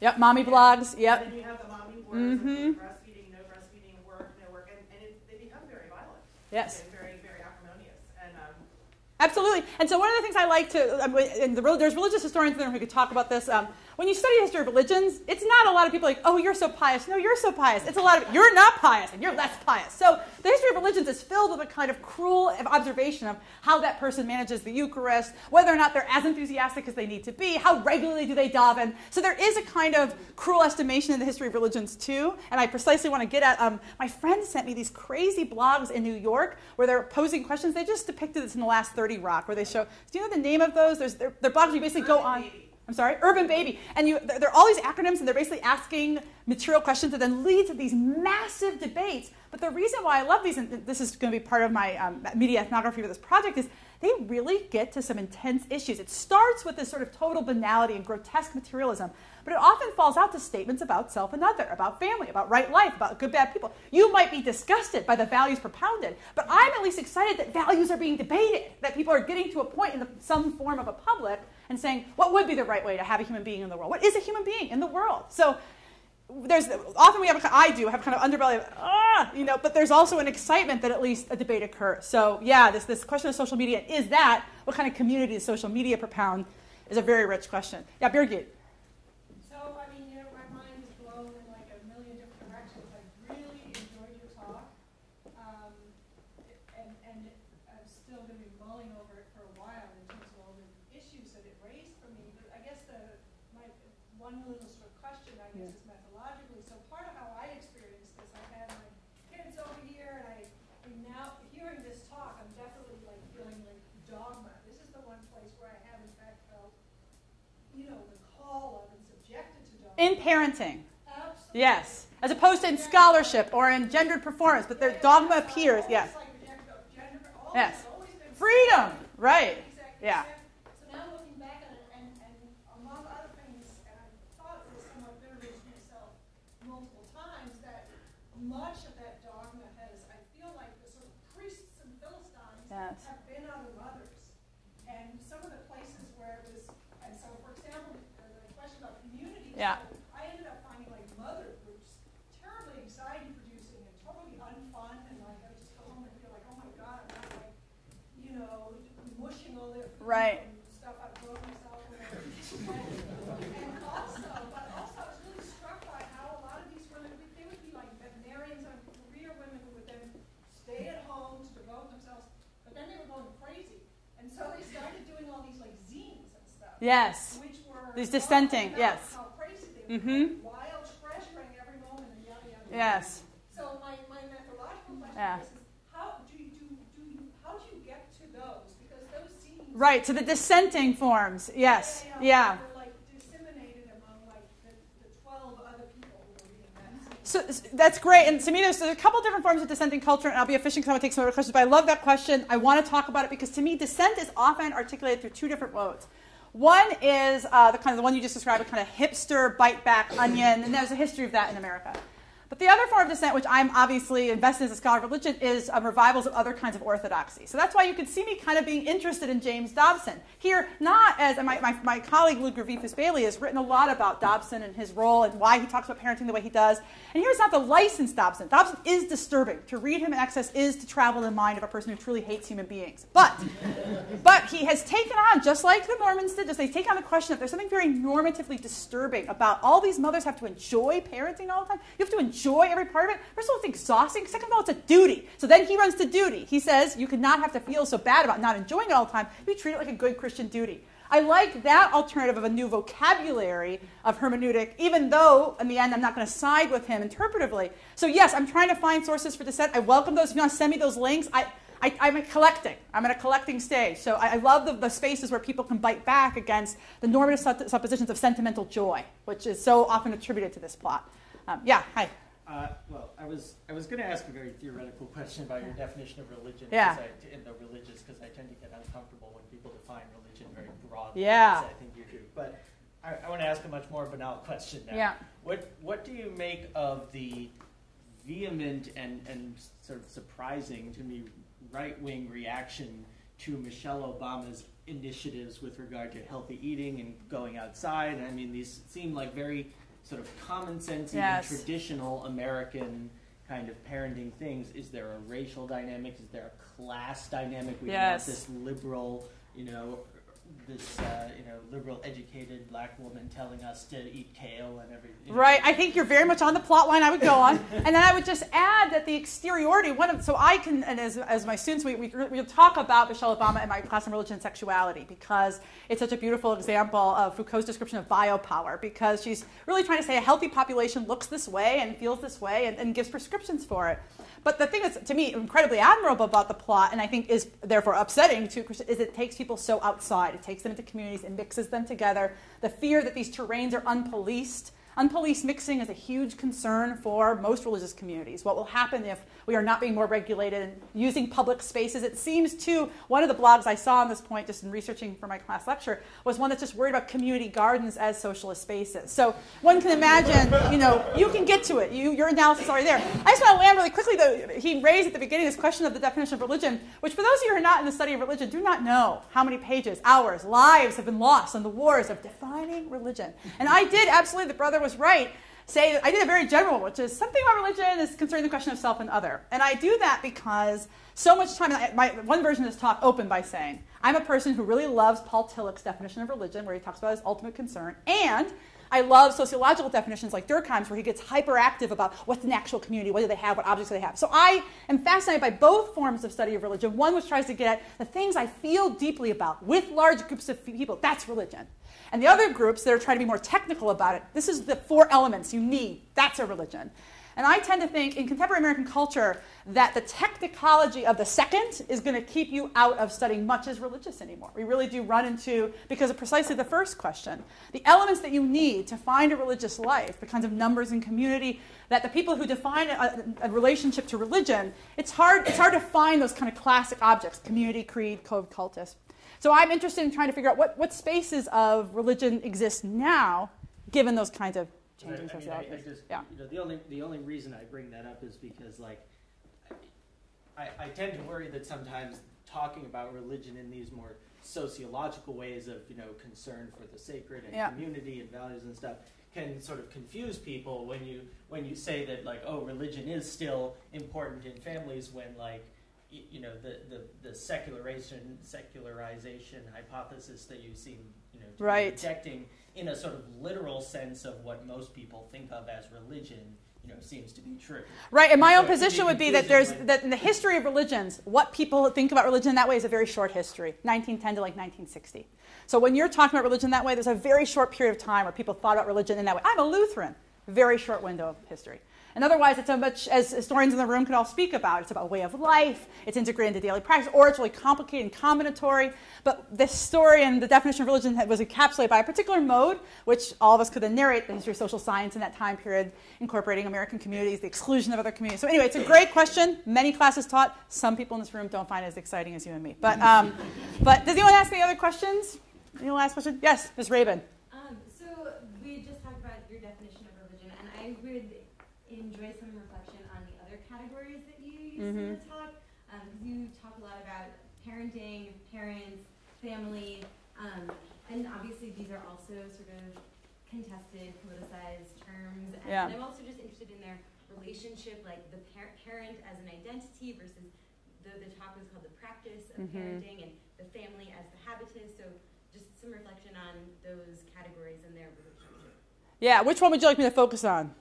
Yep, mommy blogs. Yep. And then you have the mommy boards, mm-hmm. breastfeeding, no breastfeeding, work, no work, and, and it, they become very violent. Yes. And very, very acrimonious. And um, Absolutely. And so one of the things I like to, um, and the, there's religious historians in there who could talk about this. Um, when you study history of religions, it's not a lot of people like, oh, you're so pious. No, you're so pious. It's a lot of, you're not pious and you're less pious. So the history of religions is filled with a kind of cruel observation of how that person manages the Eucharist, whether or not they're as enthusiastic as they need to be, how regularly do they daven. So there is a kind of cruel estimation in the history of religions too. And I precisely want to get at, um, my friend sent me these crazy blogs in New York where they're posing questions. They just depicted this in the last 30 Rock, where they show, do you know the name of those? There's, they're, they're blogs you basically go on. I'm sorry, UrbanBaby. And you, there are all these acronyms, and they're basically asking material questions that then lead to these massive debates. But the reason why I love these, and this is going to be part of my um, media ethnography for this project, is they really get to some intense issues. It starts with this sort of total banality and grotesque materialism, but it often falls out to statements about self and other, about family, about right life, about good, bad people. You might be disgusted by the values propounded, but I'm at least excited that values are being debated, that people are getting to a point in the, some form of a public and saying, what would be the right way to have a human being in the world? What is a human being in the world? So there's often we have a, I do have kind of underbelly of ah you know but there's also an excitement that at least a debate occurs so yeah this this question of social media is that what kind of community does social media propound is a very rich question yeah Birgit in parenting. Absolutely. Yes. As opposed to in scholarship or in gendered performance, but their dogma appears. Yes. Yes. Freedom. Right. Yeah. So now I'm looking back at it, and among other things, and I've thought this, and I've interviewed multiple times, that much of Yeah. I ended up finding like mother groups, terribly producing and totally unfun. And like I just home and feel like, oh my God, I'm like, you know, mushing all right. stuff I broke myself and, and also, but also I was really struck by how a lot of these women, they would be like veterinarians and career women who would then stay at home to devote themselves, but then they were going crazy. And so they started doing all these like zines and stuff. Yes. Which were. These dissenting, yes. Mhm. wild, treasuring every moment, and yada yada. Yes. So my, my methodological question Yeah. is, how do you do, do you, how do you get to those? Because those seem Right, to the dissenting forms. Yes. Yeah. Were like among like the, the twelve other people who were reading that. So that's great. And to me, there's, there's a couple different forms of dissenting culture, and I'll be efficient because I want to take some other questions. But I love that question. I want to talk about it because to me, dissent is often articulated through two different modes. One is uh, the kind of the one you just described, a kind of hipster bite back onion, and there's a history of that in America. But the other form of dissent, which I'm obviously invested in as a scholar of religion, is um, revivals of other kinds of orthodoxy. So that's why you can see me kind of being interested in James Dobson. Here, not as my, my, my colleague Ludger Vifus Bailey has written a lot about Dobson and his role and why he talks about parenting the way he does. And here's not the licensed Dobson. Dobson is disturbing. To read him in excess is to travel the mind of a person who truly hates human beings. But, but he has taken on, just like the Mormons did, just they take on the question that there's something very normatively disturbing about all these mothers have to enjoy parenting all the time. You have to enjoy every part of it. First of all, it's exhausting. Second of all, it's a duty. So then he runs to duty. He says you cannot have to feel so bad about not enjoying it all the time. You treat it like a good Christian duty. I like that alternative of a new vocabulary of hermeneutic, even though in the end I'm not going to side with him interpretively. So yes, I'm trying to find sources for dissent. I welcome those. If you want to send me those links, I, I, I'm collecting. I'm at a collecting stage. So I, I love the, the spaces where people can bite back against the normative sup- suppositions of sentimental joy, which is so often attributed to this plot. Um, yeah, hi. Uh, well, I was I was going to ask a very theoretical question about your definition of religion. Yeah. I, in the religious, because I tend to get uncomfortable when people define religion very broadly. Yeah. as I think you do. But I, I want to ask a much more banal question now. Yeah. What What do you make of the vehement and and sort of surprising to me right wing reaction to Michelle Obama's initiatives with regard to healthy eating and going outside? I mean, these seem like very sort of common sense and traditional American kind of parenting things. Is there a racial dynamic? Is there a class dynamic? We Yes. want this liberal, you know, this uh, you know liberal educated black woman telling us to eat kale and everything. you know. Right. I think you're very much on the plot line I would go on. and then I would just add that the exteriority, one of, so I can, and as, as my students, we, we, we'll talk about Michelle Obama in my class on religion and sexuality because it's such a beautiful example of Foucault's description of biopower because she's really trying to say a healthy population looks this way and feels this way and, and gives prescriptions for it. But the thing that's, to me, incredibly admirable about the plot, and I think is therefore upsetting to is it takes people so outside. It takes them into communities and mixes them together. The fear that these terrains are unpoliced. Unpoliced mixing is a huge concern for most religious communities. What will happen if we are not being more regulated and using public spaces? It seems to, one of the blogs I saw on this point, just in researching for my class lecture, was one that's just worried about community gardens as socialist spaces. So one can imagine, you know, you can get to it. You, your analysis is already there. I just want to land really quickly, though. He raised at the beginning this question of the definition of religion, which for those of you who are not in the study of religion do not know how many pages, hours, lives have been lost on the wars of defining religion. And I did absolutely, the brother was right, say I did a very general, which is something about religion is concerning the question of self and other. And I do that because so much time, my, one version of this talk opened by saying, I'm a person who really loves Paul Tillich's definition of religion, where he talks about his ultimate concern, and I love sociological definitions like Durkheim's, where he gets hyperactive about what's an actual community, what do they have, what objects do they have. So I am fascinated by both forms of study of religion. One which tries to get at the things I feel deeply about with large groups of people. That's religion. And the other groups that are trying to be more technical about it, this is the four elements you need. That's a religion. And I tend to think in contemporary American culture that the technicology of the second is going to keep you out of studying much as religious anymore. We really do run into, because of precisely the first question, the elements that you need to find a religious life, the kinds of numbers and community that the people who define a, a relationship to religion, it's hard, it's hard to find those kind of classic objects community, creed, code, cultus. So I'm interested in trying to figure out what, what spaces of religion exist now, given those kinds of I, I changing mean, I, I just, Yeah. you know, the only the only reason I bring that up is because like I, I tend to worry that sometimes talking about religion in these more sociological ways of you know concern for the sacred and Yeah. community and values and stuff can sort of confuse people when you when you say that like oh religion is still important in families when like you know the, the, the secularization secularization hypothesis that you seem you know to Right. be rejecting in a sort of literal sense of what most people think of as religion you know, seems to be true. Right, and my So own it can be position would be that there's that in the history of religions, what people think about religion that way is a very short history, 1910 to like 1960. So when you're talking about religion that way, there's a very short period of time where people thought about religion in that way. I'm a Lutheran, very short window of history. And otherwise, it's a much, as historians in the room can all speak about, it's about way of life, it's integrated into daily practice, or it's really complicated and combinatory. But the story and the definition of religion was encapsulated by a particular mode, which all of us could then narrate the history of social science in that time period, incorporating American communities, the exclusion of other communities. So anyway, it's a great question. Many classes taught. Some people in this room don't find it as exciting as you and me. But, um, but does anyone ask any other questions? Any last question? Yes, Ms. Rabin. Um, so we just talked about your definition of religion, and I would enjoy some reflection on the other categories that you used in the talk. Um, you talk a lot about parenting, parents, family, um, and obviously these are also sort of contested, politicized terms. And Yeah. I'm also just interested in their relationship, like the par- parent as an identity versus the, the talk was called the practice of Mhm. parenting and the family as the habitus. So just some reflection on those categories and their relationship. Yeah, which one would you like me to focus on?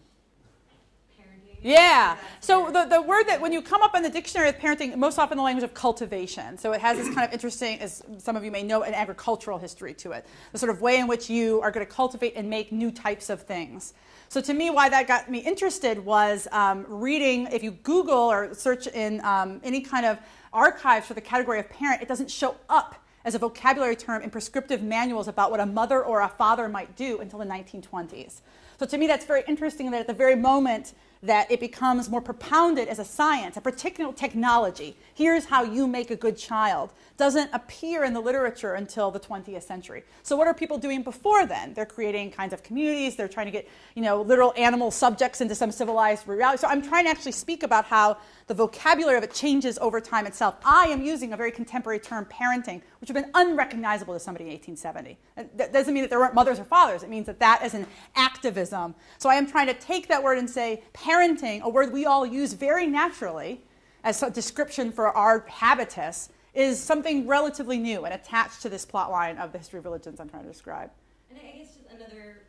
Yeah. So the, the word that when you come up in the dictionary of parenting, most often the language of cultivation. So it has this kind of interesting, as some of you may know, an agricultural history to it. The sort of way in which you are going to cultivate and make new types of things. So to me, why that got me interested was um, reading. If you Google or search in um, any kind of archives for the category of parent, it doesn't show up as a vocabulary term in prescriptive manuals about what a mother or a father might do until the 1920s. So to me, that's very interesting that at the very moment that it becomes more propounded as a science, a particular technology, here's how you make a good child, doesn't appear in the literature until the 20th century. So what are people doing before then? They're creating kinds of communities, they're trying to get, you know, literal animal subjects into some civilized reality. So I'm trying to actually speak about how the vocabulary of it changes over time itself. I am using a very contemporary term, parenting, which would have been unrecognizable to somebody in 1870. And that doesn't mean that there weren't mothers or fathers. It means that that is an activism. So I am trying to take that word and say parenting, a word we all use very naturally as a description for our habitus, is something relatively new and attached to this plot line of the history of religions I'm trying to describe. And I guess just another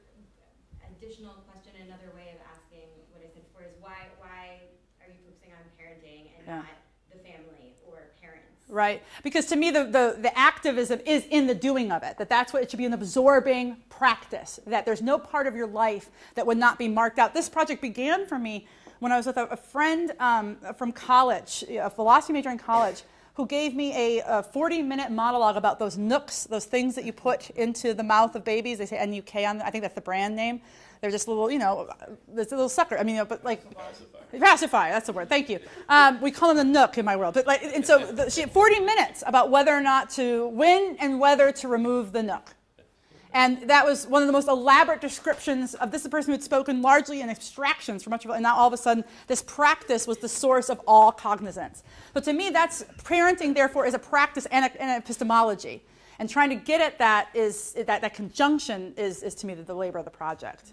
additional question, another way of asking what I said before is why why are you focusing on parenting and Yeah. not the family or parents? Right. Because to me, the, the, the activism is in the doing of it, that that's what it should be an absorbing practice, that there's no part of your life that would not be marked out. This project began for me when I was with a, a friend um, from college, a philosophy major in college, who gave me a, a 40 minute monologue about those nooks, those things that you put into the mouth of babies. They say NUK on I think that's the brand name. They're just a little, you know, a little sucker. I mean, you know, but like pacifier. That's the word. Thank you. Um, we call them the nook in my world. But like, and so the, she had 40 minutes about whether or not to win and whether to remove the nook. And that was one of the most elaborate descriptions of this person who had spoken largely in abstractions for much of it. And now all of a sudden, this practice was the source of all cognizance. So to me, that's parenting, therefore, is a practice and, a, and an epistemology. And trying to get at that is that, that conjunction is, is to me the, the labor of the project.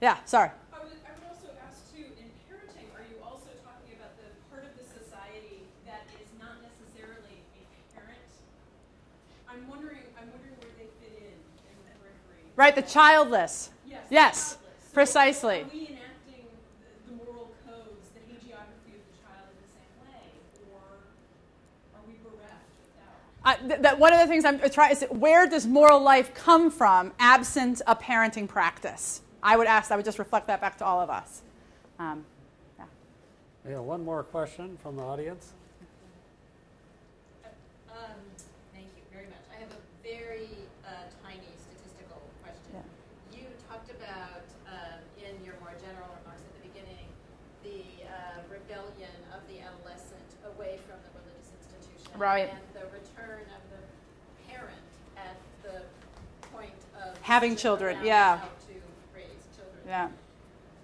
Yeah. Sorry. I would, I would also ask too, in parenting, are you also talking about the part of the society that is not necessarily a parent? I'm wondering, I'm wondering where they fit in in the periphery. Right, the childless. Yes. Yes, childless. So precisely. Are we enacting the, the moral codes, the hagiography of the child in the same way, or are we bereft without? I, th- that one of the things I'm trying is where does moral life come from absent a parenting practice? I would ask, I would just reflect that back to all of us. Um, yeah. Yeah, one more question from the audience. Um, Thank you very much. I have a very uh, tiny statistical question. You talked about, um, in your more general remarks at the beginning, the uh, rebellion of the adolescent away from the religious institution. Right. And the return of the parent at the point of. Having children, around yeah. How to raise children. Yeah.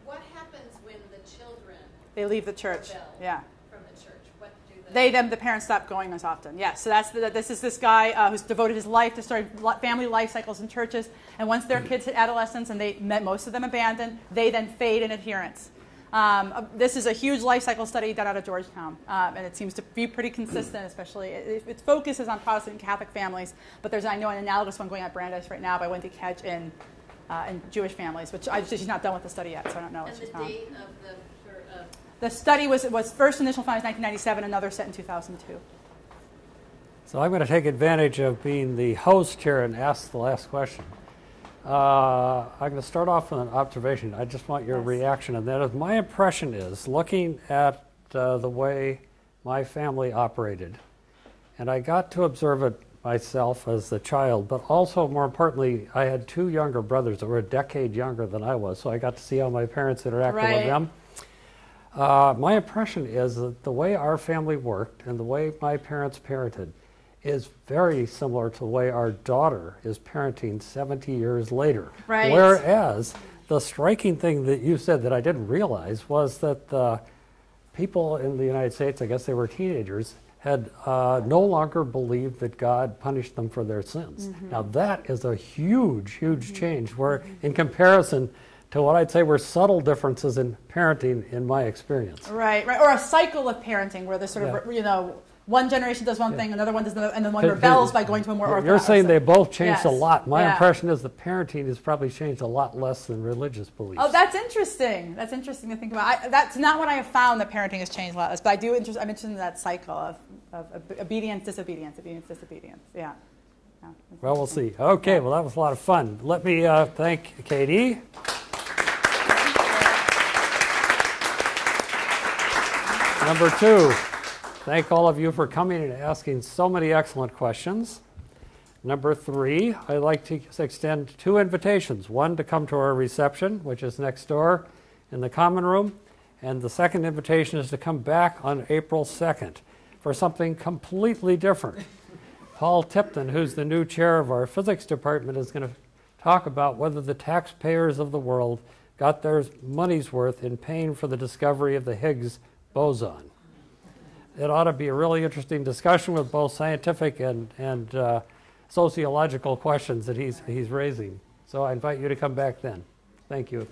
What happens when the children They leave the church. Yeah. from the church? What do the? They, them, the parents stop going as often. Yeah. So that's the, this is this guy uh, who's devoted his life to starting family life cycles in churches. And once their kids hit adolescence and they met most of them abandoned, they then fade in adherence. Um, uh, this is a huge life cycle study done out of Georgetown, um, and it seems to be pretty consistent. Especially, it, its focus is on Protestant and Catholic families, but there's I know an analogous one going on at Brandeis right now by Wendy Kedge in uh, in Jewish families, which I, she's not done with the study yet, so I don't know what And she's the found. date of the, for, uh, The study was, was first initial found findings 1997, another set in 2002. So I'm going to take advantage of being the host here and ask the last question. Uh, I'm going to start off with an observation. I just want your Yes. reaction, and that is my impression is looking at uh, the way my family operated, and I got to observe it myself as a child, but also more importantly, I had two younger brothers that were a decade younger than I was, so I got to see how my parents interacted with them. Uh, my impression is that the way our family worked and the way my parents parented is very similar to the way our daughter is parenting 70 years later. Right. Whereas the striking thing that you said that I didn't realize was that the people in the United States, I guess they were teenagers, had uh, no longer believed that God punished them for their sins. Mm-hmm. Now that is a huge, huge mm-hmm. change. Where, mm-hmm. in comparison to what I'd say were subtle differences in parenting, in my experience. Right, right. Or a cycle of parenting where there's sort of, you know, one generation does one Yeah. thing, another one does another, and then one rebels by going to a more orthodox. You're saying they both changed a lot. My Yeah. impression is the parenting has probably changed a lot less than religious beliefs. Oh, that's interesting. That's interesting to think about. I, that's not what I have found that parenting has changed a lot. Less, but I do interest. I'm interested in that cycle of, of ob- obedience, disobedience, obedience, disobedience. Yeah. Yeah, Well, we'll see. Okay, well, that was a lot of fun. Let me uh, thank Katie. Number two, thank all of you for coming and asking so many excellent questions. Number three, I'd like to extend two invitations. One to come to our reception, which is next door in the common room. And the second invitation is to come back on April 2nd for something completely different. Paul Tipton, who's the new chair of our physics department, is going to talk about whether the taxpayers of the world got their money's worth in paying for the discovery of the Higgs boson. It ought to be a really interesting discussion with both scientific and, and uh, sociological questions that he's, he's raising. So I invite you to come back then. Thank you.